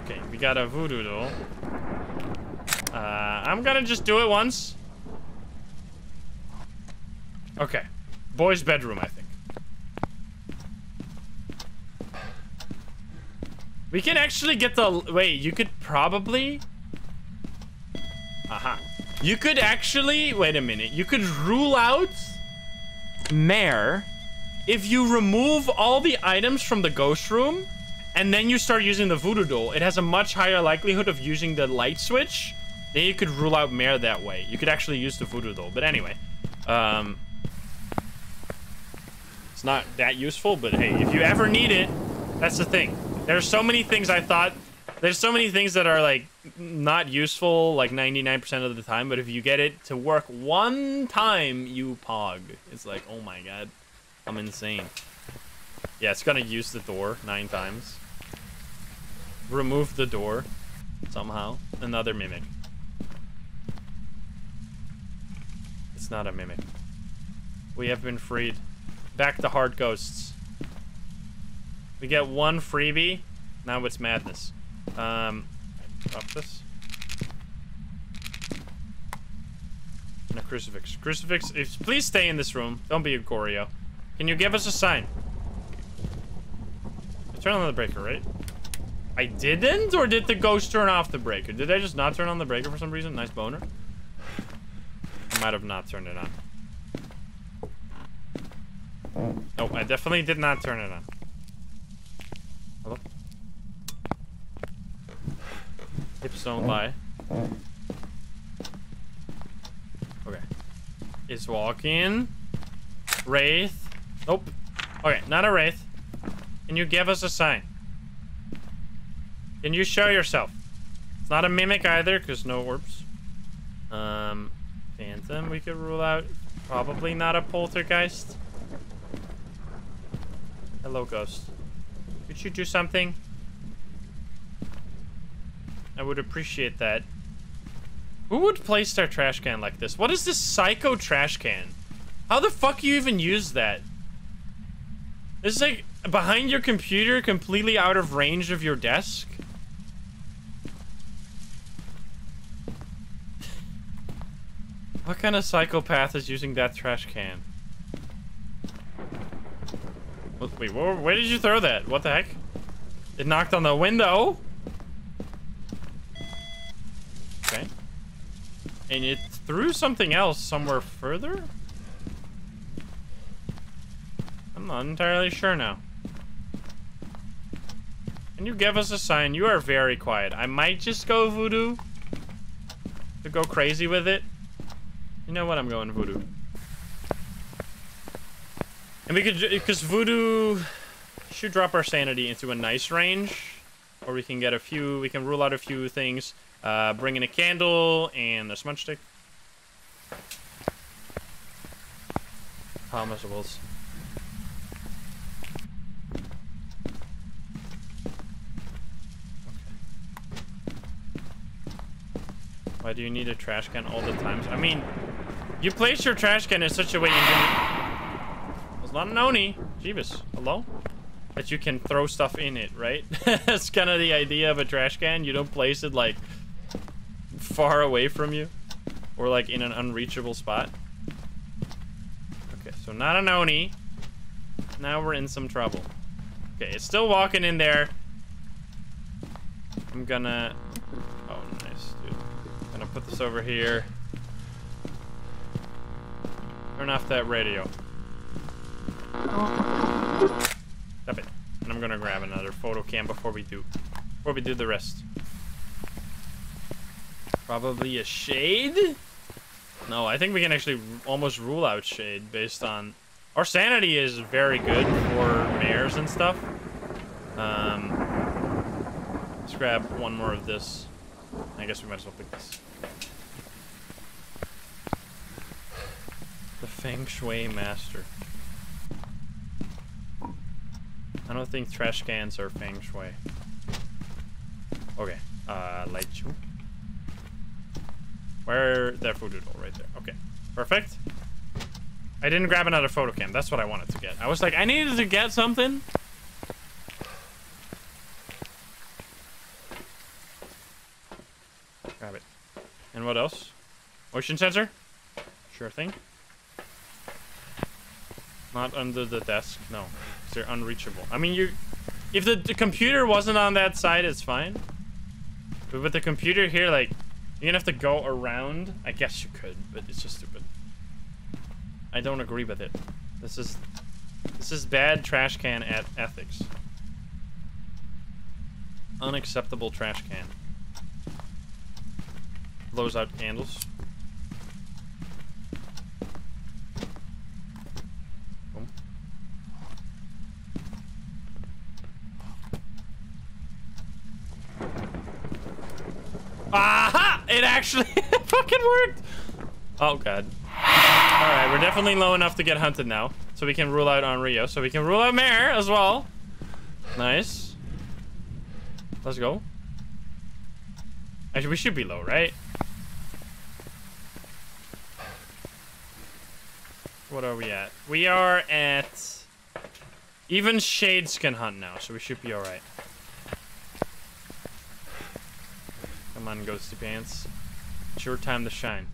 [SPEAKER 2] Okay, we got a voodoo doll. Uh, I'm gonna just do it once. Okay. Boy's bedroom, I think. We can actually get the... Wait, you could probably... Aha. You could actually... Wait a minute. You could rule out Mare if you remove all the items from the ghost room and then you start using the voodoo doll. It has a much higher likelihood of using the light switch. Then you could rule out Mare that way. You could actually use the voodoo doll. But anyway. Um, it's not that useful, but hey, if you ever need it, that's the thing. There are so many things I thought... There's so many things that are, like, not useful, like, 99% of the time, but if you get it to work one time, you pog. It's like, oh my god. I'm insane. Yeah, it's gonna use the door nine times. Remove the door somehow. Another mimic. It's not a mimic. We have been freed. Back to hard ghosts. We get one freebie. Now it's madness. Um, drop this. And a crucifix. Crucifix, if, please stay in this room. Don't be a Goryo. Can you give us a sign? Turn on the breaker, right? I didn't? Or did the ghost turn off the breaker? Did I just not turn on the breaker for some reason? Nice boner. I might have not turned it on. Oh, I definitely did not turn it on. Hello? Hips don't lie. Okay. It's walking. Wraith. Nope. Okay, not a Wraith. Can you give us a sign? Can you show yourself? It's not a mimic either, because no orbs. Um, Phantom we could rule out. Probably not a poltergeist. Hello, ghost. Could you do something? I would appreciate that. Who would place their trash can like this? What is this psycho trash can? How the fuck you even use that? This is like behind your computer, completely out of range of your desk. What kind of psychopath is using that trash can? Wait, where, where did you throw that? What the heck? It knocked on the window. Okay. And it threw something else somewhere further? I'm not entirely sure now. Can you give us a sign? You are very quiet. I might just go voodoo. To go crazy with it. You know what? I'm going voodoo. And we could, because voodoo should drop our sanity into a nice range. Or we can get a few, we can rule out a few things. Uh, bring in a candle and a smudge stick. Comestibles. Why do you need a trash can all the time? I mean, you place your trash can in such a way you can... It's not an Oni. Jeebus. Hello? That you can throw stuff in it, right? That's kind of the idea of a trash can. You don't place it, like, far away from you. Or, like, in an unreachable spot. Okay, so not an Oni. Now we're in some trouble. Okay, it's still walking in there. I'm gonna... Oh, nice, dude. I'm gonna put this over here. Turn off that radio. Stop it. And I'm gonna grab another photo cam before we do before we do the rest. Probably a shade? No, I think we can actually almost rule out shade based on our sanity is very good for mares and stuff. Um, let's grab one more of this. I guess we might as well pick this. The Feng Shui Master. I don't think trash cans are Feng Shui. Okay, uh, light you. Where, that food doodle right there. Okay, perfect. I didn't grab another photo cam. That's what I wanted to get. I was like, I needed to get something. Grab it. And what else? Motion sensor? Sure thing. Not under the desk. No. They're unreachable. I mean, you... If the, the computer wasn't on that side, it's fine. But with the computer here, like... You're gonna have to go around. I guess you could, but it's just stupid. I don't agree with it. This is... This is bad trash can at ethics. Unacceptable trash can. Blows out candles. Boom. Aha! It actually fucking worked! Oh god. Alright, we're definitely low enough to get hunted now. So we can rule out Onryo. So we can rule out Mare as well. Nice. Let's go. Actually, we should be low, right? What are we at? We are at... Even Shades can hunt now, so we should be alright. Come on, Ghosty Pants. It's your time to shine.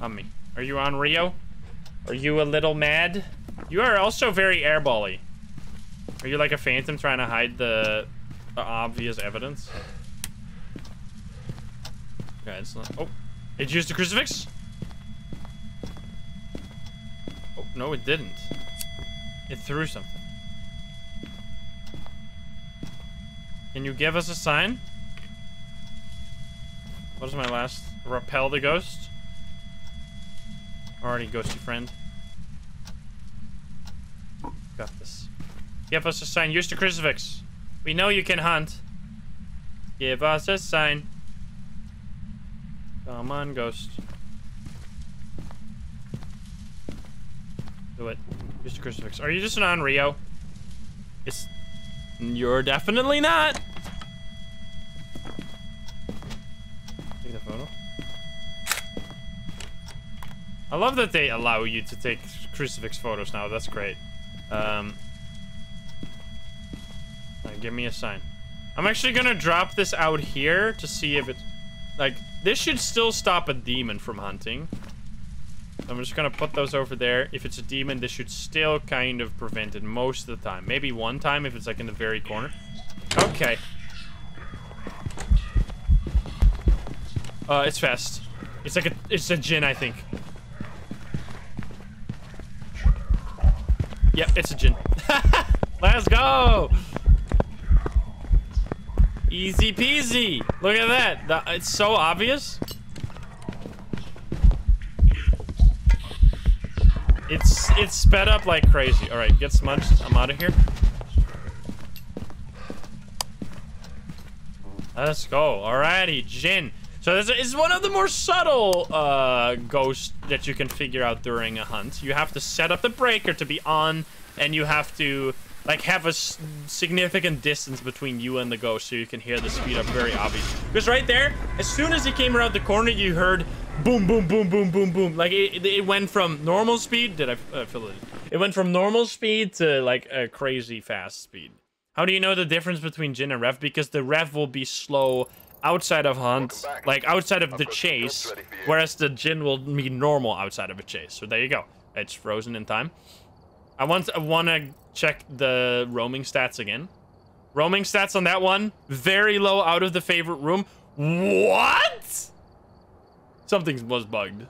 [SPEAKER 2] On me. Are you Onryo? Are you a little mad? You are also very airbally. Are you like a phantom trying to hide the, the obvious evidence? Okay, it's not. Oh, it used the crucifix? Oh, no, it didn't. It threw something. Can you give us a sign? What is my last? Repel the ghost? Already ghosty friend. Got this. Give us a sign. Use the crucifix. We know you can hunt. Give us a sign. Come on, ghost. Do it. Use the crucifix. Are you just an Onryo? It's... You're definitely not. Take the photo. I love that they allow you to take crucifix photos now. That's great. Um, give me a sign. I'm actually gonna drop this out here to see if it... Like, this should still stop a demon from hunting. I'm just gonna put those over there. If it's a demon, this should still kind of prevent it most of the time. Maybe one time if it's like in the very corner. Okay. Uh, it's fast. It's like a, it's a Jinn, I think. Yep, it's a Jinn. Let's go! Easy peasy. Look at that. It's so obvious. It's it's sped up like crazy. All right, get smudged. I'm out of here. Let's go. Alrighty, Jinn. So this is one of the more subtle uh, ghosts that you can figure out during a hunt. You have to set up the breaker to be on, and you have to like have a significant distance between you and the ghost so you can hear the speed up very obvious. Because right there, as soon as he came around the corner, you heard boom, boom, boom, boom, boom, boom. Like it, it went from normal speed. Did I uh, fill it? It went from normal speed to like a crazy fast speed. How do you know the difference between Jinn and Rev? Because the Rev will be slow outside of hunt, like outside of the chase, whereas the Jinn will be normal outside of a chase. So there you go. It's frozen in time. I want I want to check the roaming stats again. Roaming stats on that one, very low out of the favorite room. What? Something was bugged.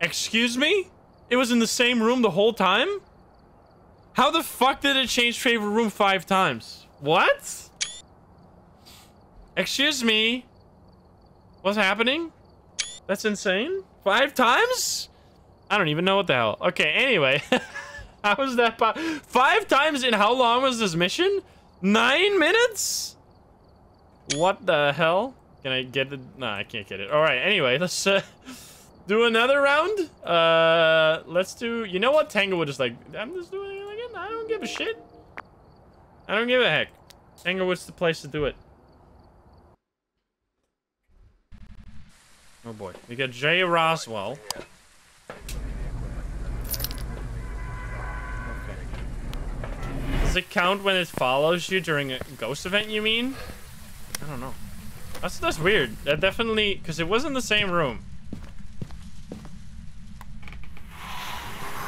[SPEAKER 2] Excuse me? It was in the same room the whole time? How the fuck did it change favorite room five times? What? Excuse me? What's happening? That's insane? Five times? I don't even know what the hell. Okay, anyway. how was that? Five times in how long was this mission? Nine minutes? What the hell? Can I get the... No, I can't get it. All right, anyway, let's uh, do another round. Uh, let's do, you know what? Tanglewood is like, I'm just doing it again. I don't give a shit. I don't give a heck. Tanglewood's the place to do it. Oh boy. We got Jay Roswell. Does it count when it follows you during a ghost event, you mean? I don't know. That's that's weird. That definitely because it was in the same room.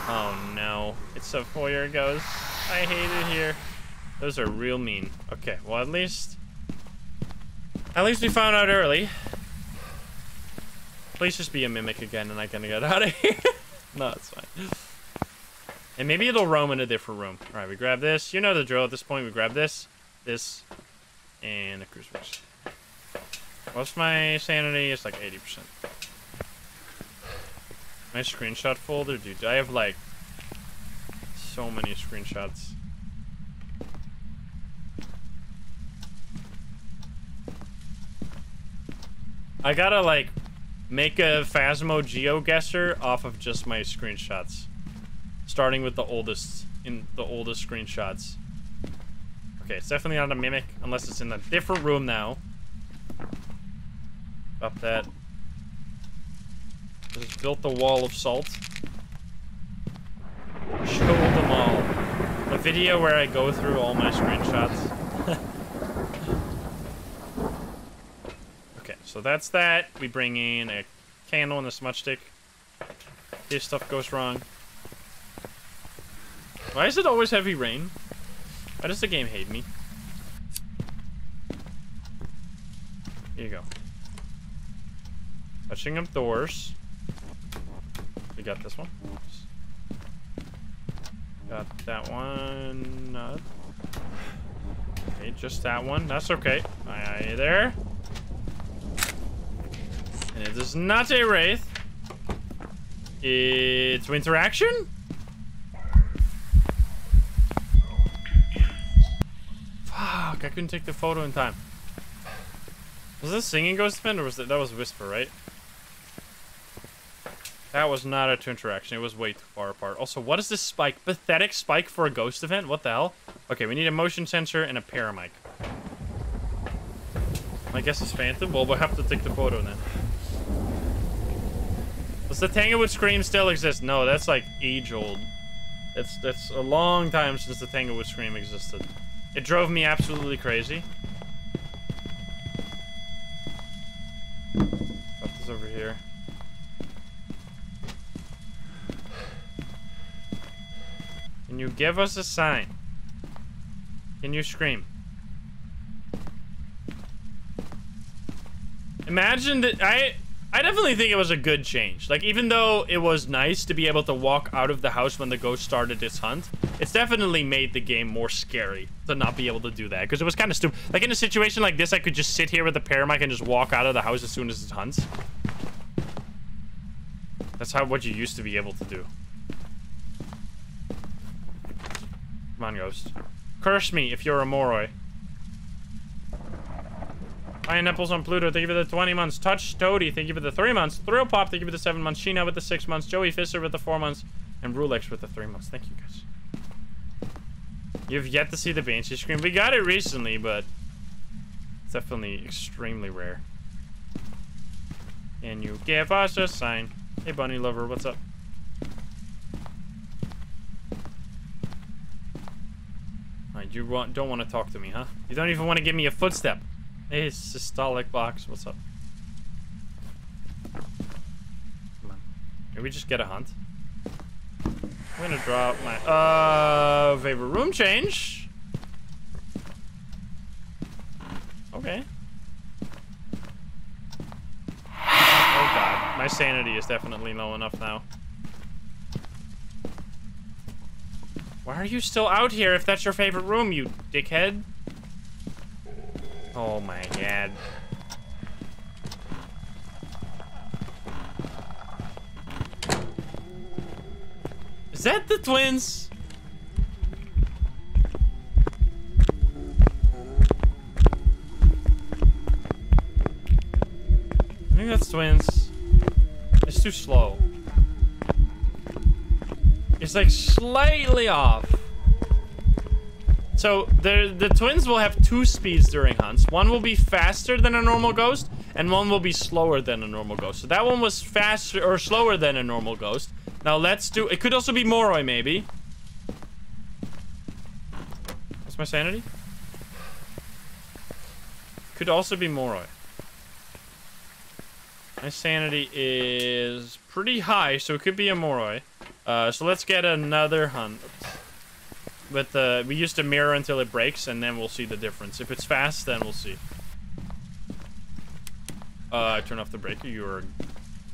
[SPEAKER 2] Oh no. It's a four-year ghost. I hate it here. Those are real mean. Okay, well at least at least we found out early. Please just be a mimic again and I can get out of here. no, it's fine. And maybe it'll roam in a different room. Alright, we grab this. You know the drill at this point. We grab this, this, and a crucifix. What's my sanity? It's like 80%. My screenshot folder? Dude, I have like so many screenshots. I gotta like make a Phasmo GeoGuessr off of just my screenshots. Starting with the oldest, in the oldest screenshots. Okay, it's definitely not a mimic, unless it's in a different room now. Up that. Just built the wall of salt. Show them all. A video where I go through all my screenshots. okay, so that's that. We bring in a candle and a smudge stick. This stuff goes wrong. Why is it always heavy rain? Why does the game hate me? Here you go. Touching up doors. We got this one. Got that one. Not. Okay, just that one. That's okay. Aye, there. And it is not a wraith. It's winter action? Fuck, I couldn't take the photo in time. Was this singing ghost event or was that that was whisper, right? That was not a two interaction. It was way too far apart. Also, what is this spike? Pathetic spike for a ghost event? What the hell? Okay, we need a motion sensor and a paramic. I guess it's Phantom. Well, we'll have to take the photo then. Does the Tanglewood Scream still exist? No, that's like age old. That's that's a long time since the Tanglewood Scream existed. It drove me absolutely crazy. Put this over here. Can you give us a sign? Can you scream? Imagine that I I definitely think it was a good change. Like even though it was nice to be able to walk out of the house when the ghost started its hunt, it's definitely made the game more scary to not be able to do that because it was kind of stupid. Like in a situation like this, I could just sit here with the paramic and just walk out of the house as soon as it hunts. That's how what you used to be able to do. Come on, ghost. Curse me if you're a Moroi. Pineapples on Pluto, thank you for the 20 months. Touch Toady, thank you for the 3 months. Thrill Pop, thank you for the 7 months. Sheena with the 6 months. Joey Fisser with the 4 months. And Rulex with the 3 months. Thank you, guys. You've yet to see the Banshee scream. We got it recently, but it's definitely extremely rare. And you give us a sign? Hey, Bunny Lover, what's up? you want, don't want to talk to me, huh? You don't even want to give me a footstep. Hey, systolic box, what's up? Come on. Can we just get a hunt? I'm gonna drop my, uh, favorite room change. Okay. Oh god, my sanity is definitely low enough now. Why are you still out here if that's your favorite room, you dickhead? Oh my god. Is that the twins? I think that's twins. It's too slow. It's like slightly off. So the the twins will have two speeds during hunts. One will be faster than a normal ghost, and one will be slower than a normal ghost. So that one was faster or slower than a normal ghost. Now let's do. It could also be Moroi, maybe. What's my sanity? Could also be Moroi. My sanity is pretty high, so it could be a Moroi. Uh, so let's get another hunt. With uh, we used to mirror until it breaks, and then we'll see the difference. If it's fast, then we'll see. Uh, I turn off the breaker. You're a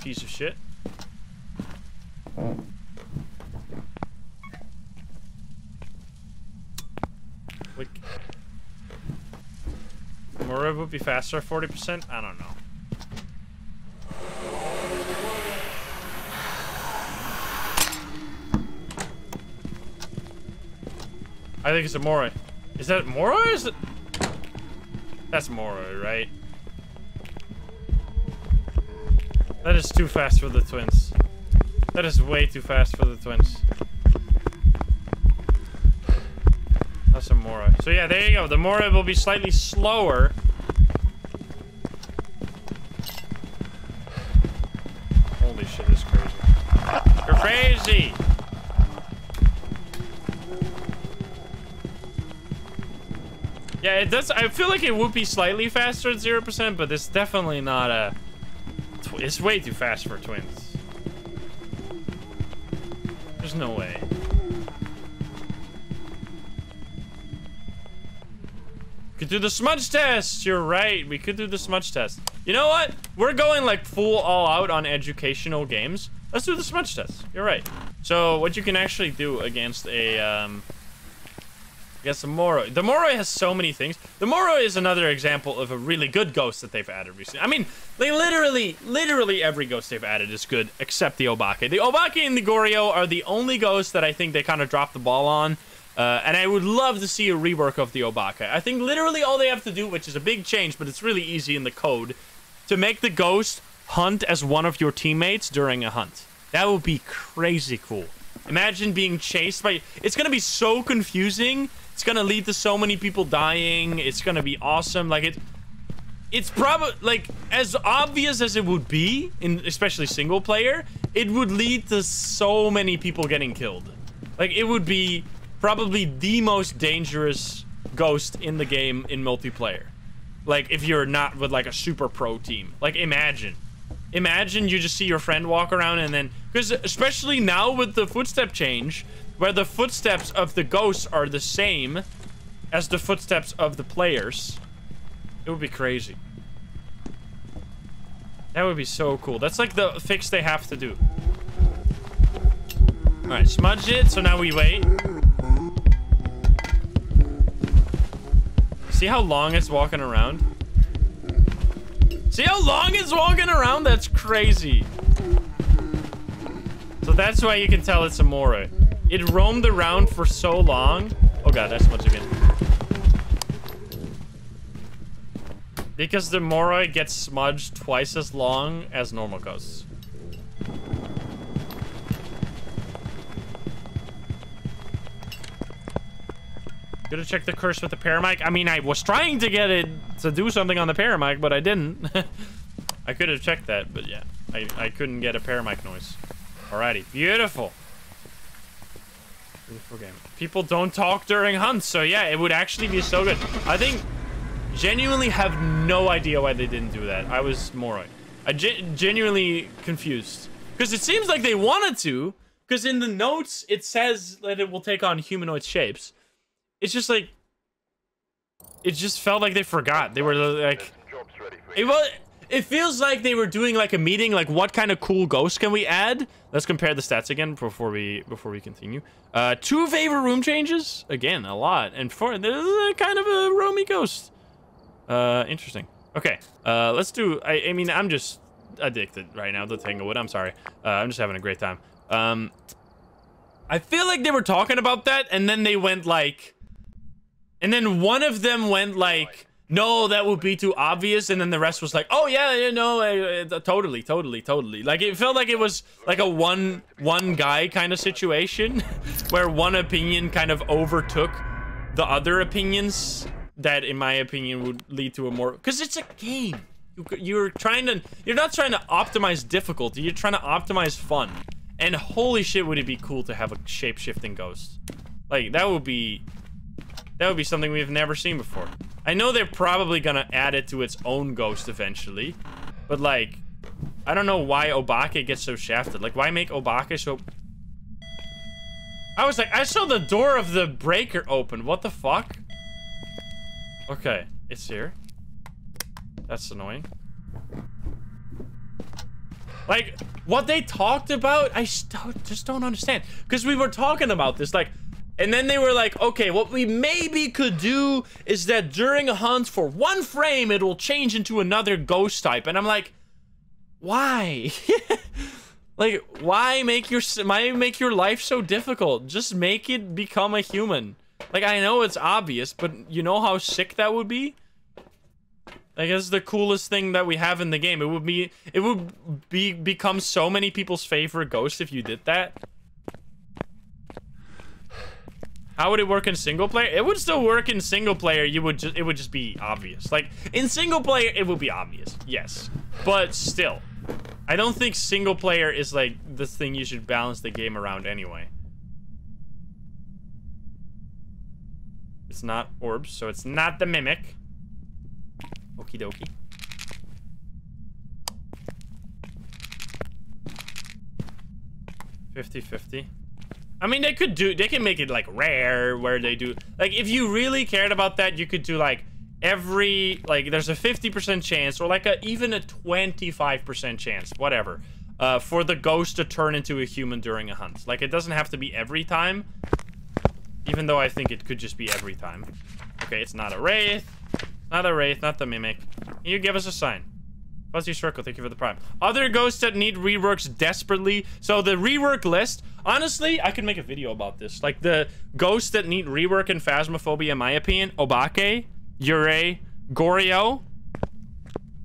[SPEAKER 2] piece of shit. Click. Moroi would be faster, 40%? I don't know. I think it's a Moroi. Is that Moroi is it? That's Moroi, right? That is too fast for the twins. That is way too fast for the twins. That's a Mora. So yeah, there you go. The Mora will be slightly slower. Holy shit, this is crazy. You're crazy! It does. I feel like it would be slightly faster at 0%, but it's definitely not a... It's way too fast for twins. There's no way. Could do the smudge test. You're right. We could do the smudge test. You know what? We're going like full all out on educational games. Let's do the smudge test. You're right. So what you can actually do against a um, guess the Moroi. The Moroi has so many things. The Moroi is another example of a really good ghost that they've added recently. I mean, they literally, literally every ghost they've added is good except the Obake. The Obake and the Goryo are the only ghosts that I think they kind of dropped the ball on. Uh, and I would love to see a rework of the Obake. I think literally all they have to do, which is a big change, but it's really easy in the code, to make the ghost hunt as one of your teammates during a hunt. That would be crazy cool. Imagine being chased by... It's going to be so confusing it's gonna lead to so many people dying. It's gonna be awesome. Like it, it's probably like as obvious as it would be in especially single player. It would lead to so many people getting killed. Like it would be probably the most dangerous ghost in the game in multiplayer. Like if you're not with like a super pro team. Like imagine. Imagine you just see your friend walk around and then because especially now with the footstep change, where the footsteps of the ghosts are the same as the footsteps of the players. It would be crazy. That would be so cool. That's like the fix they have to do. Alright, smudge it, so now we wait. See how long it's walking around? See how long it's walking around? That's crazy. So that's why you can tell it's a Moroi. It roamed around for so long. Oh god, that's much again. Because the Moroi gets smudged twice as long as normal ghosts. Gonna check the curse with the paramic. I mean, I was trying to get it to do something on the paramic, but I didn't. I could have checked that, but yeah. I, I couldn't get a paramic noise. Alrighty, beautiful. Beautiful game. People don't talk during hunts, so yeah, it would actually be so good. I think genuinely have no idea why they didn't do that. I was more I gen genuinely confused. Because it seems like they wanted to, because in the notes it says that it will take on humanoid shapes. It's just like it just felt like they forgot. They were like it was it feels like they were doing like a meeting, like what kind of cool ghost can we add? Let's compare the stats again before we before we continue. Uh, two favorite room changes, again, a lot, and four. This is kind of a roamy ghost. Uh, interesting. Okay, uh, let's do. I, I mean, I'm just addicted right now to Tanglewood. I'm sorry. Uh, I'm just having a great time. Um, I feel like they were talking about that, and then they went like, and then one of them went like no, that would be too obvious. And then the rest was like, oh yeah, you know, totally, totally, totally. Like it felt like it was like a one one guy kind of situation, where one opinion kind of overtook the other opinions that, in my opinion, would lead to a more because it's a game. You're trying to, you're not trying to optimize difficulty. You're trying to optimize fun. And holy shit, would it be cool to have a shape-shifting ghost? Like that would be, that would be something we've never seen before. I know they're probably gonna add it to its own ghost eventually. But like, I don't know why Obake gets so shafted. Like, why make Obake so... I was like, I saw the door of the breaker open. What the fuck? Okay, it's here. That's annoying. Like, what they talked about, I just don't understand. Because we were talking about this, like, and then they were like, okay, what we maybe could do is that during a hunt for one frame, it will change into another ghost type. And I'm like, why? like, why make your why make your life so difficult? Just make it become a human. Like, I know it's obvious, but you know how sick that would be? Like it's the coolest thing that we have in the game. It would be it would be become so many people's favorite ghost if you did that. How would it work in single player? It would still work in single player. You would just it would just be obvious. Like in single player, it would be obvious. Yes, but still, I don't think single player is like the thing you should balance the game around anyway. It's not orbs, so it's not the mimic. Okie dokie. Fifty fifty. I mean, they could do, they can make it like rare where they do, like if you really cared about that, you could do like every, like there's a 50% chance or like a, even a 25% chance, whatever, uh, for the ghost to turn into a human during a hunt. Like it doesn't have to be every time, even though I think it could just be every time. Okay, it's not a wraith, not a wraith, not the mimic. Can you give us a sign? Fuzzy Circle, thank you for the prime. Other ghosts that need reworks desperately. So the rework list, honestly, I could make a video about this. Like the ghosts that need rework in Phasmophobia, in my opinion, Obake, Yurei, Goryo,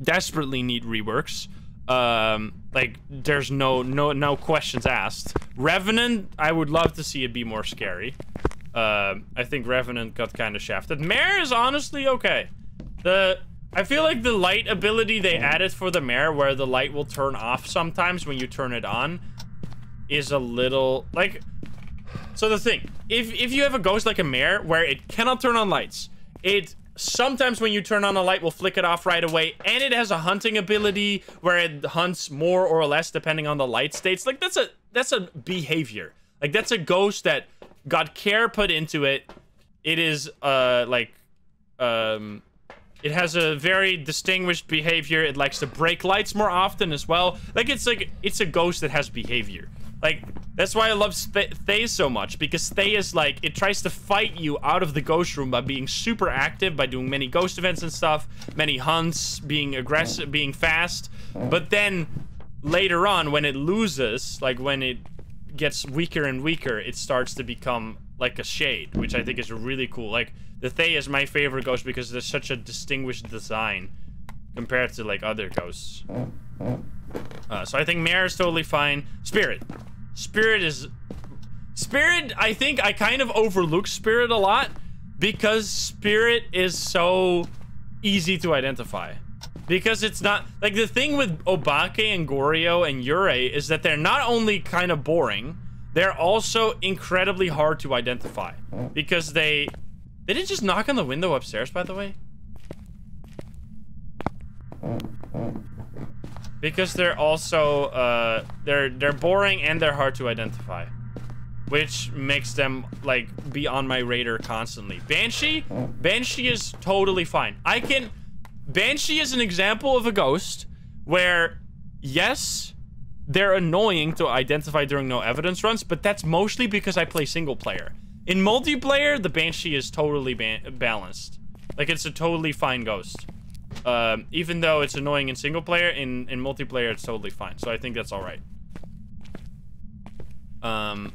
[SPEAKER 2] desperately need reworks. Um, like there's no no no questions asked. Revenant, I would love to see it be more scary. Uh, I think Revenant got kind of shafted. Mare is honestly okay. The I feel like the light ability they added for the mare, where the light will turn off sometimes when you turn it on, is a little like. So the thing, if if you have a ghost like a mare where it cannot turn on lights, it sometimes when you turn on a light will flick it off right away, and it has a hunting ability where it hunts more or less depending on the light states. Like that's a that's a behavior. Like that's a ghost that got care put into it. It is uh like um it has a very distinguished behavior. It likes to break lights more often as well. Like, it's like, it's a ghost that has behavior. Like, that's why I love Thaye so much, because Thaye is like, it tries to fight you out of the ghost room by being super active, by doing many ghost events and stuff, many hunts, being aggressive, being fast. But then, later on, when it loses, like when it gets weaker and weaker, it starts to become like a shade, which I think is really cool. Like, the Thaye is my favorite ghost because there's such a distinguished design compared to like other ghosts. Uh, so I think Mare is totally fine. Spirit. Spirit is... Spirit, I think I kind of overlook Spirit a lot because Spirit is so easy to identify. Because it's not... Like, the thing with Obake and Goryo and Yurei is that they're not only kind of boring, they're also incredibly hard to identify. Because they did it just knock on the window upstairs, by the way? Because they're also, uh, they're, they're boring and they're hard to identify. Which makes them, like, be on my radar constantly. Banshee? Banshee is totally fine. I can... Banshee is an example of a ghost where, yes, they're annoying to identify during no evidence runs, but that's mostly because I play single player. In multiplayer, the Banshee is totally ba balanced. Like, it's a totally fine ghost. Um, even though it's annoying in single player, in, in multiplayer, it's totally fine. So I think that's alright. Um,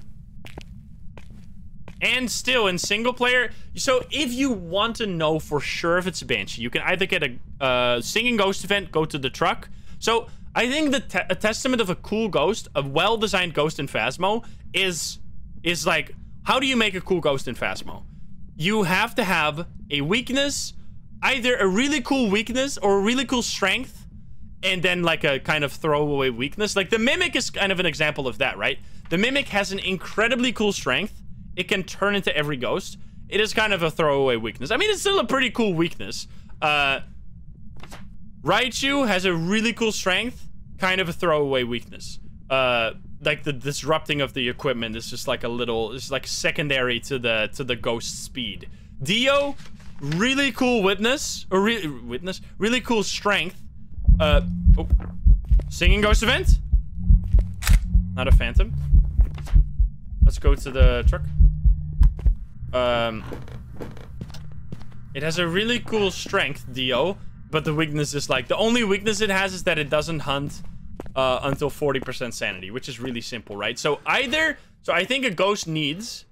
[SPEAKER 2] and still, in single player, so if you want to know for sure if it's a Banshee, you can either get a uh, Singing Ghost event, go to the truck. So I think the te a testament of a cool ghost, a well-designed ghost in Phasmo, is is like how do you make a cool ghost in Phasmo? You have to have a weakness, either a really cool weakness or a really cool strength, and then like a kind of throwaway weakness. Like the Mimic is kind of an example of that, right? The Mimic has an incredibly cool strength. It can turn into every ghost. It is kind of a throwaway weakness. I mean, it's still a pretty cool weakness. Uh, Raiju has a really cool strength, kind of a throwaway weakness. Uh, like the disrupting of the equipment is just like a little it's like secondary to the to the ghost speed. Dio really cool witness or re witness really cool strength. Uh oh. singing ghost event? Not a phantom? Let's go to the truck. Um it has a really cool strength dio but the weakness is like the only weakness it has is that it doesn't hunt uh, until 40% sanity, which is really simple, right? So either, so I think a ghost needs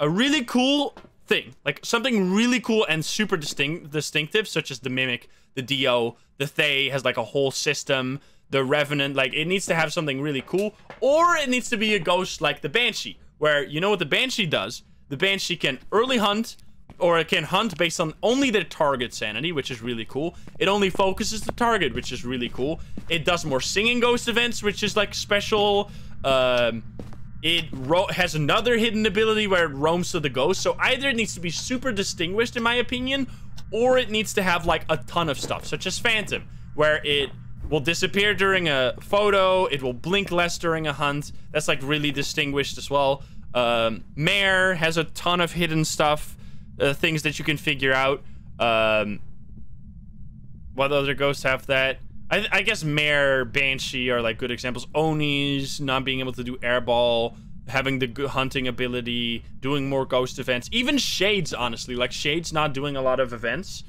[SPEAKER 2] a really cool thing, like something really cool and super distinct, distinctive, such as the Mimic, the Dio, the Thaye has like a whole system, the Revenant, like it needs to have something really cool, or it needs to be a ghost like the Banshee, where you know what the Banshee does? The Banshee can early hunt, or it can hunt based on only the target sanity, which is really cool. It only focuses the target, which is really cool. It does more singing ghost events, which is like special. Um, it has another hidden ability where it roams to the ghost. So either it needs to be super distinguished, in my opinion, or it needs to have like a ton of stuff, such as Phantom, where it will disappear during a photo. It will blink less during a hunt. That's like really distinguished as well. Um, Mare has a ton of hidden stuff, uh, things that you can figure out. Um, what other ghosts have that? I, I guess Mare, Banshee are like good examples. Oni's not being able to do airball, having the hunting ability, doing more ghost events. Even Shades, honestly, like Shades not doing a lot of events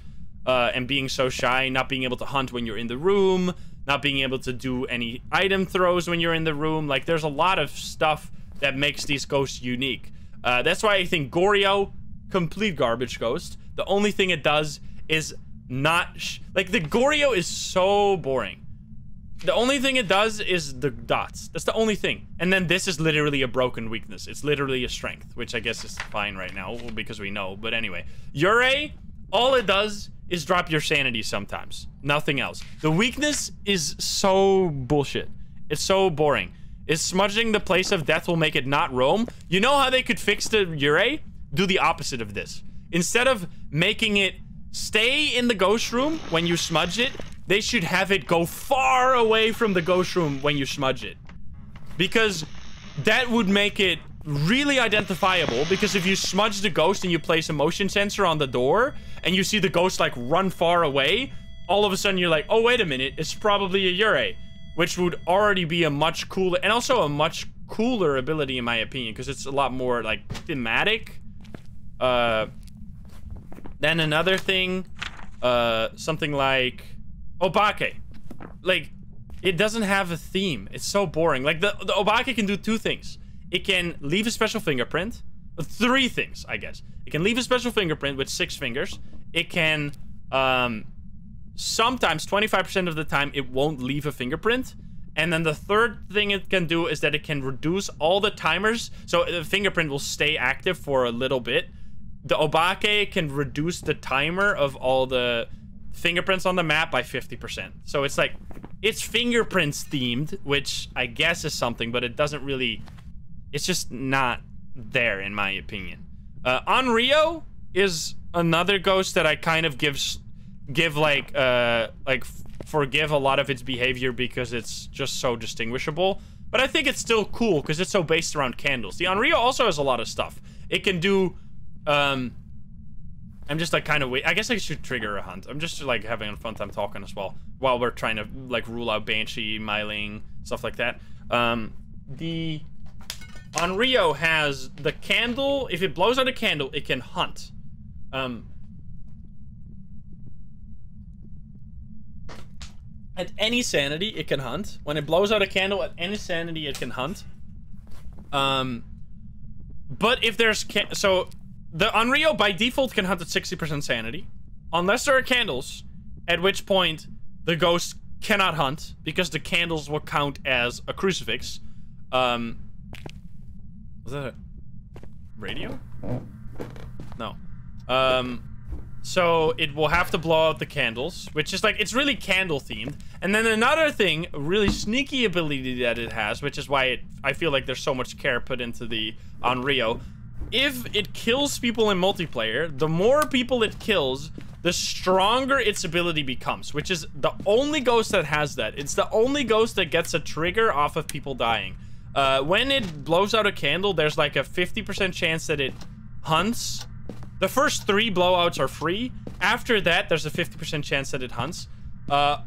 [SPEAKER 2] uh, and being so shy, not being able to hunt when you're in the room, not being able to do any item throws when you're in the room. Like there's a lot of stuff that makes these ghosts unique. Uh, that's why I think Goryo, complete garbage ghost. The only thing it does is not like the Goryo is so boring. The only thing it does is the dots. That's the only thing. And then this is literally a broken weakness. It's literally a strength, which I guess is fine right now because we know. But anyway, Yurei, all it does is drop your sanity sometimes. Nothing else. The weakness is so bullshit. It's so boring. Is smudging the place of death will make it not roam? You know how they could fix the Yurei? Do the opposite of this. Instead of making it stay in the ghost room when you smudge it. They should have it go far away from the ghost room when you smudge it. Because that would make it really identifiable because if you smudge the ghost and you place a motion sensor on the door and you see the ghost like run far away, all of a sudden you're like, oh, wait a minute, it's probably a Yurei, which would already be a much cooler and also a much cooler ability in my opinion because it's a lot more like thematic. Uh, then another thing, uh, something like Obake. Like, it doesn't have a theme. It's so boring. Like, the, the Obake can do two things. It can leave a special fingerprint. Three things, I guess. It can leave a special fingerprint with six fingers. It can, um, sometimes, 25% of the time, it won't leave a fingerprint. And then the third thing it can do is that it can reduce all the timers. So the fingerprint will stay active for a little bit the Obake can reduce the timer of all the fingerprints on the map by 50%. So it's like, it's fingerprints themed, which I guess is something, but it doesn't really, it's just not there in my opinion. Uh, Onryo is another ghost that I kind of give, give like, uh, like forgive a lot of its behavior because it's just so distinguishable. But I think it's still cool because it's so based around candles. The Onryo also has a lot of stuff. It can do um, I'm just like kind of wait. I guess I should trigger a hunt. I'm just like having a fun time talking as well while we're trying to like rule out Banshee, Myling, stuff like that. Um, the Onryo has the candle. If it blows out a candle, it can hunt. Um, at any sanity, it can hunt. When it blows out a candle at any sanity, it can hunt. Um, but if there's so the Onryo by default can hunt at 60% sanity. Unless there are candles, at which point the ghost cannot hunt because the candles will count as a crucifix. Um, was that a radio? No. Um, so it will have to blow out the candles, which is like, it's really candle themed. And then another thing, really sneaky ability that it has, which is why it, I feel like there's so much care put into the Onryo, if it kills people in multiplayer, the more people it kills, the stronger its ability becomes, which is the only ghost that has that. It's the only ghost that gets a trigger off of people dying. Uh, when it blows out a candle, there's like a 50% chance that it hunts. The first three blowouts are free. After that, there's a 50% chance that it hunts. Uh,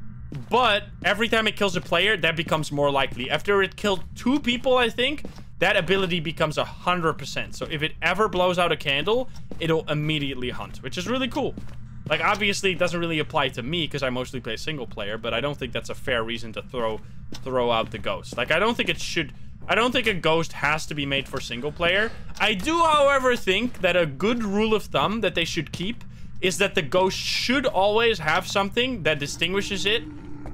[SPEAKER 2] but every time it kills a player, that becomes more likely. After it killed two people, I think, that ability becomes a 100%. So if it ever blows out a candle, it'll immediately hunt, which is really cool. Like, obviously, it doesn't really apply to me because I mostly play single player, but I don't think that's a fair reason to throw throw out the ghost. Like, I don't think it should I don't think a ghost has to be made for single player. I do, however, think that a good rule of thumb that they should keep is that the ghost should always have something that distinguishes it,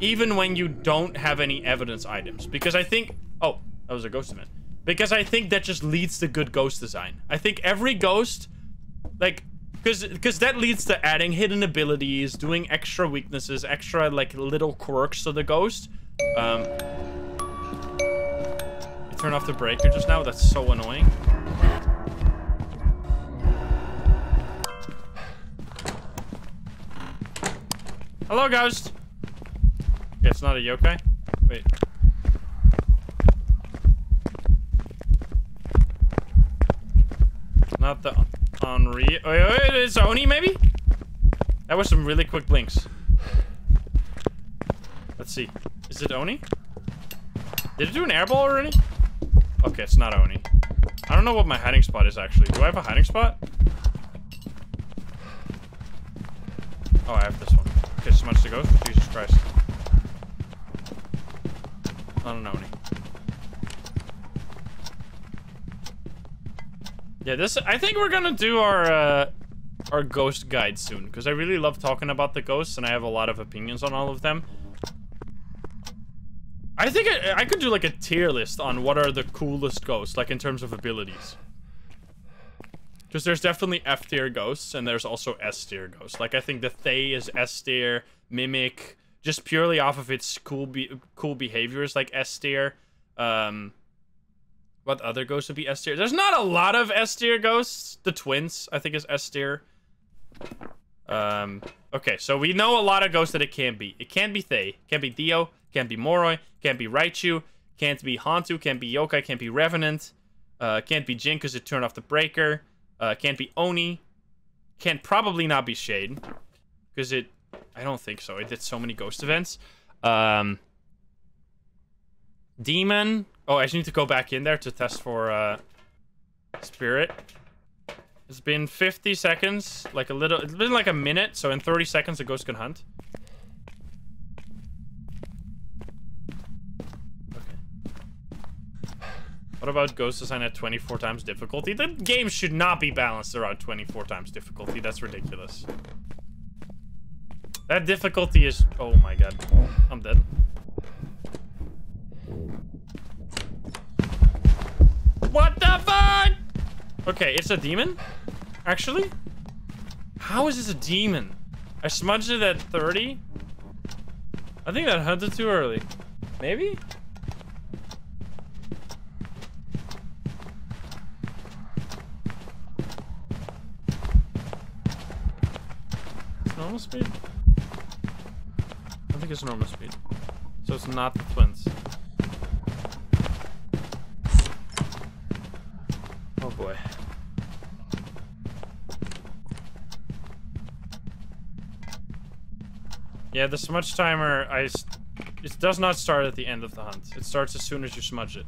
[SPEAKER 2] even when you don't have any evidence items. Because I think... Oh, that was a ghost event. Because I think that just leads to good ghost design. I think every ghost, like, because because that leads to adding hidden abilities, doing extra weaknesses, extra like little quirks to the ghost. Um, turn off the breaker just now. That's so annoying. Hello, ghost. It's not a yokai. Wait. Not the Henri. Wait, wait, wait, it's Oni, maybe? That was some really quick blinks. Let's see. Is it Oni? Did it do an airball already? Okay, it's not Oni. I don't know what my hiding spot is, actually. Do I have a hiding spot? Oh, I have this one. Okay, so much to go. Jesus Christ. Not an Oni. Yeah, this. I think we're gonna do our uh, our ghost guide soon because I really love talking about the ghosts and I have a lot of opinions on all of them. I think I, I could do like a tier list on what are the coolest ghosts, like in terms of abilities. Because there's definitely F tier ghosts and there's also S tier ghosts. Like I think the Thaye is S tier, Mimic, just purely off of its cool be cool behaviors like S tier. Um, what other ghosts would be S tier? There's not a lot of S tier ghosts. The twins, I think, is S tier. Um, okay, so we know a lot of ghosts that it can't be. It can't be Thaye, can't be Dio, can't be Moroi, can't be Raiju, can't be Hantu, can't be Yokai, can't be Revenant, uh, can't be Jinn because it turned off the breaker, uh, can't be Oni, can't probably not be Shade because it, I don't think so. It did so many ghost events. Um, Demon, Oh, I just need to go back in there to test for uh, spirit. It's been 50 seconds, like a little, it's been like a minute, so in 30 seconds the ghost can hunt. Okay. What about ghost design at 24 times difficulty? The game should not be balanced around 24 times difficulty. That's ridiculous. That difficulty is... Oh my god. I'm dead. What the fuck? Okay, it's a demon? Actually? How is this a demon? I smudged it at 30? I think that hunted too early. Maybe? It's normal speed? I think it's normal speed. So it's not the twins. Boy. Yeah, the smudge timer, I, it does not start at the end of the hunt. It starts as soon as you smudge it.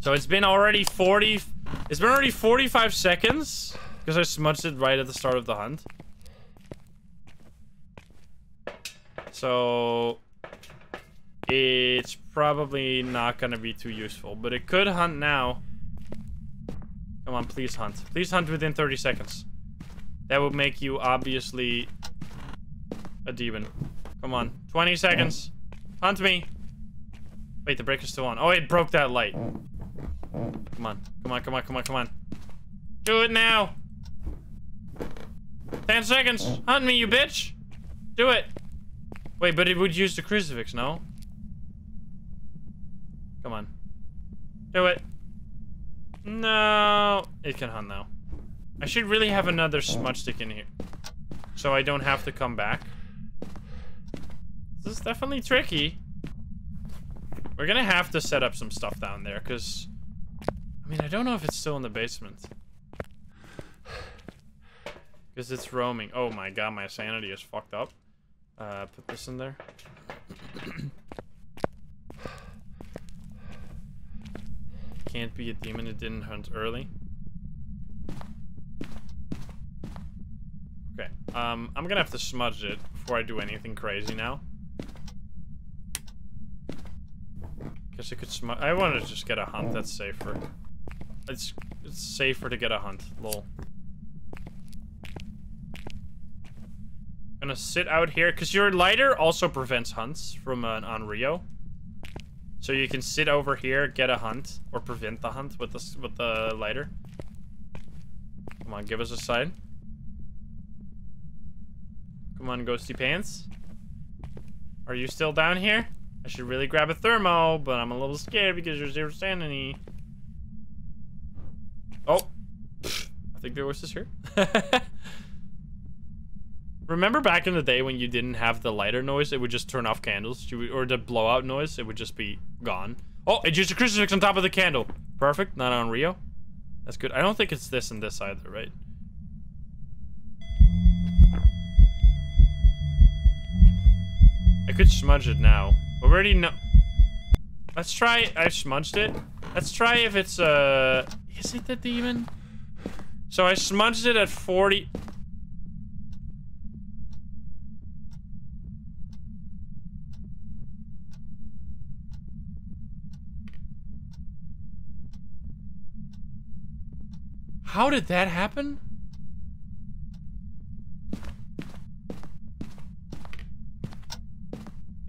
[SPEAKER 2] So it's been already 40, it's been already 45 seconds because I smudged it right at the start of the hunt. So it's probably not gonna be too useful, but it could hunt now. Come on, please hunt. Please hunt within 30 seconds. That would make you obviously a demon. Come on, 20 seconds. Hunt me. Wait, the breaker's still on. Oh, it broke that light. Come on, come on, come on, come on, come on. Do it now. 10 seconds. Hunt me, you bitch. Do it. Wait, but it would use the crucifix, no? Come on. Do it. No. It can hunt now. I should really have another smudge stick in here. So I don't have to come back. This is definitely tricky. We're gonna have to set up some stuff down there, because... I mean, I don't know if it's still in the basement. Because it's roaming. Oh my god, my sanity is fucked up. Uh, put this in there. can't be a demon it didn't hunt early. Okay, um, I'm gonna have to smudge it before I do anything crazy now. Guess I could smudge- I want to just get a hunt, that's safer. It's, it's safer to get a hunt, lol. Gonna sit out here, because your lighter also prevents hunts from an Onryo. So you can sit over here, get a hunt, or prevent the hunt with the, with the lighter. Come on, give us a sign. Come on, Ghosty Pants. Are you still down here? I should really grab a thermo, but I'm a little scared because there's zero sanity. Oh. I think there was this here. Remember back in the day when you didn't have the lighter noise, it would just turn off candles? Or the blowout noise, it would just be gone. Oh, it's just a crucifix on top of the candle. Perfect, not Onryo. That's good. I don't think it's this and this either, right? I could smudge it now. Already no- Let's try. I smudged it. Let's try if it's uh. Is it the demon? So I smudged it at 40. How did that happen?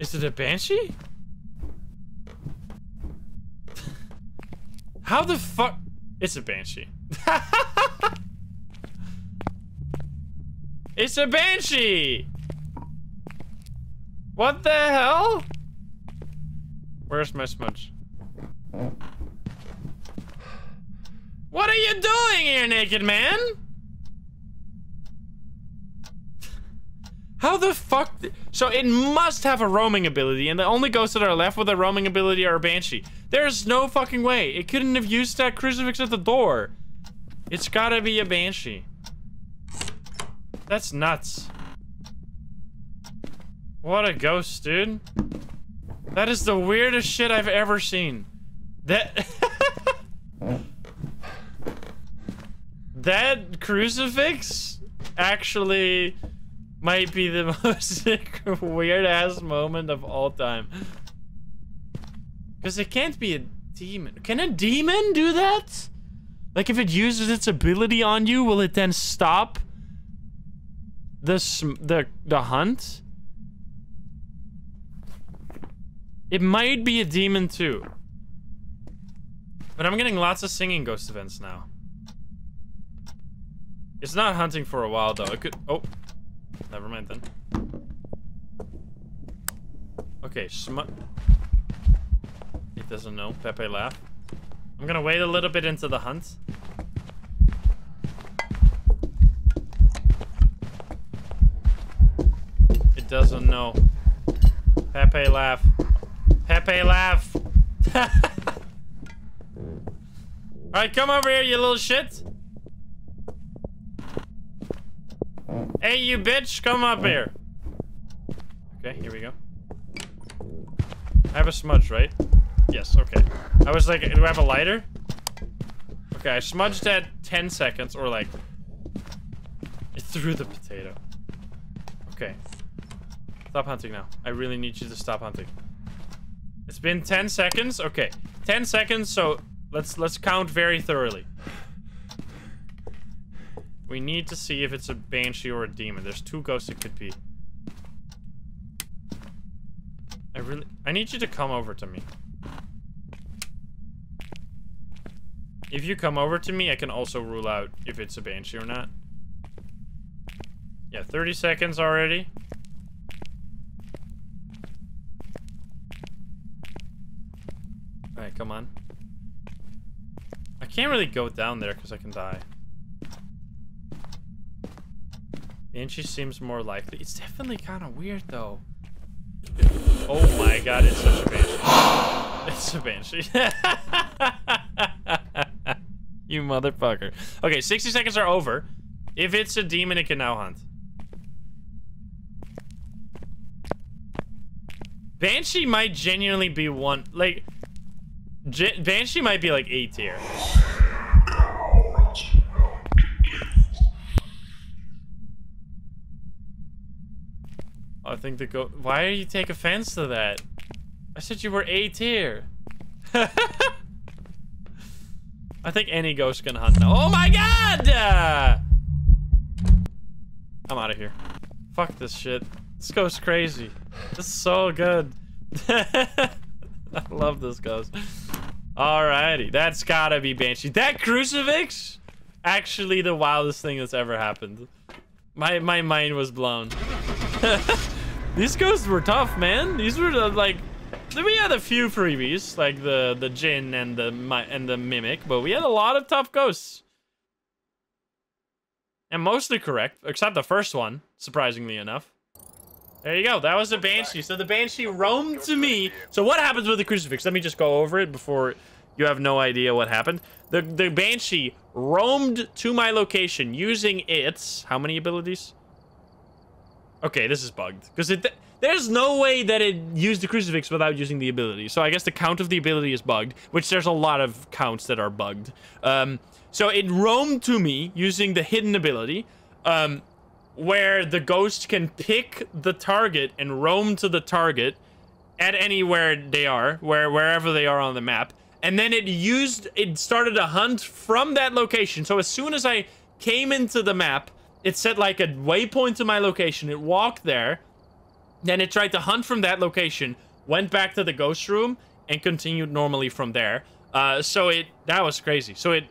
[SPEAKER 2] Is it a banshee? How the fuck? It's a banshee. it's a banshee! What the hell? Where's my smudge? What are you doing here, naked man? How the fuck? So it must have a roaming ability, and the only ghosts that are left with a roaming ability are a Banshee. There's no fucking way. It couldn't have used that crucifix at the door. It's gotta be a Banshee. That's nuts. What a ghost, dude. That is the weirdest shit I've ever seen. That... that crucifix actually might be the most weird ass moment of all time. Because it can't be a demon. Can a demon do that? Like if it uses its ability on you, will it then stop the the the hunt? It might be a demon too. But I'm getting lots of singing ghost events now. It's not hunting for a while though. It could. Oh. Never mind then. Okay, smut. It doesn't know. Pepe laugh. I'm gonna wait a little bit into the hunt. It doesn't know. Pepe laugh. Pepe laugh. Alright, come over here, you little shit. Hey, you bitch, come up here. Okay, here we go. I have a smudge, right? Yes, okay. I was like, do I have a lighter? Okay, I smudged at 10 seconds, or like... It threw the potato. Okay. Stop hunting now. I really need you to stop hunting. It's been 10 seconds? Okay. 10 seconds, so let's let's count very thoroughly. We need to see if it's a banshee or a demon. There's two ghosts it could be. I really... I need you to come over to me. If you come over to me, I can also rule out if it's a banshee or not. Yeah, 30 seconds already. Alright, come on. I can't really go down there because I can die. Banshee seems more likely. It's definitely kind of weird, though. Oh my god, it's such a banshee. It's a banshee. you motherfucker. Okay, 60 seconds are over. If it's a demon, it can now hunt. Banshee might genuinely be one, like, Banshee might be like A tier. I think the go- Why do you take offense to that? I said you were A tier. I think any ghost can hunt now. Oh my god! Uh, I'm out of here. Fuck this shit. This ghost crazy. This is so good. I love this ghost. Alrighty, that's gotta be Banshee. That crucifix? Actually the wildest thing that's ever happened. My my mind was blown. These ghosts were tough, man. These were like we had a few freebies, like the the Jinn and the and the mimic, but we had a lot of tough ghosts. And mostly correct, except the first one, surprisingly enough. There you go. That was the Banshee. So the Banshee roamed to me. So what happens with the Crucifix? Let me just go over it before you have no idea what happened. The, the Banshee roamed to my location using its... How many abilities? Okay, this is bugged. Because. There's no way that it used the crucifix without using the ability. So I guess the count of the ability is bugged, which there's a lot of counts that are bugged. Um, so it roamed to me using the hidden ability, um, where the ghost can pick the target and roam to the target at anywhere they are, where wherever they are on the map. And then it used, it started a hunt from that location. So as soon as I came into the map, it set like a waypoint to my location. It walked there then it tried to hunt from that location, went back to the ghost room, and continued normally from there. Uh, so it that was crazy. So it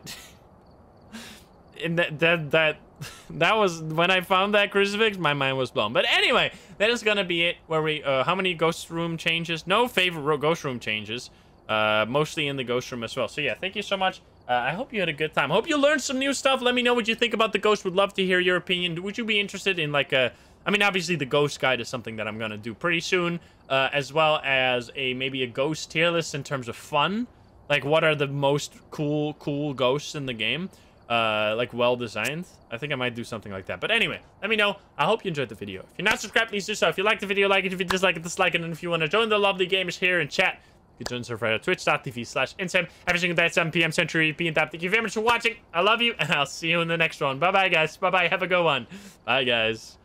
[SPEAKER 2] and that that that that was when I found that crucifix, my mind was blown. But anyway, that is gonna be it. Where we uh, how many ghost room changes? No favorite ghost room changes. Uh, mostly in the ghost room as well. So yeah, thank you so much. Uh, I hope you had a good time. Hope you learned some new stuff. Let me know what you think about the ghost. Would love to hear your opinion. Would you be interested in like a I mean, obviously the ghost guide is something that I'm going to do pretty soon, uh, as well as a maybe a ghost tier list in terms of fun. Like, what are the most cool, cool ghosts in the game? Uh, like, well-designed. I think I might do something like that. But anyway, let me know. I hope you enjoyed the video. If you're not subscribed, please do so. If you like the video, like it. If you dislike it, dislike it. And if you want to join the lovely gamers here in chat, you can join the server at twitch.tv slash insym every single day at 7 p.m. Central European Thank you very much for watching. I love you, and I'll see you in the next one. Bye-bye, guys. Bye-bye. Have a good one. Bye, guys.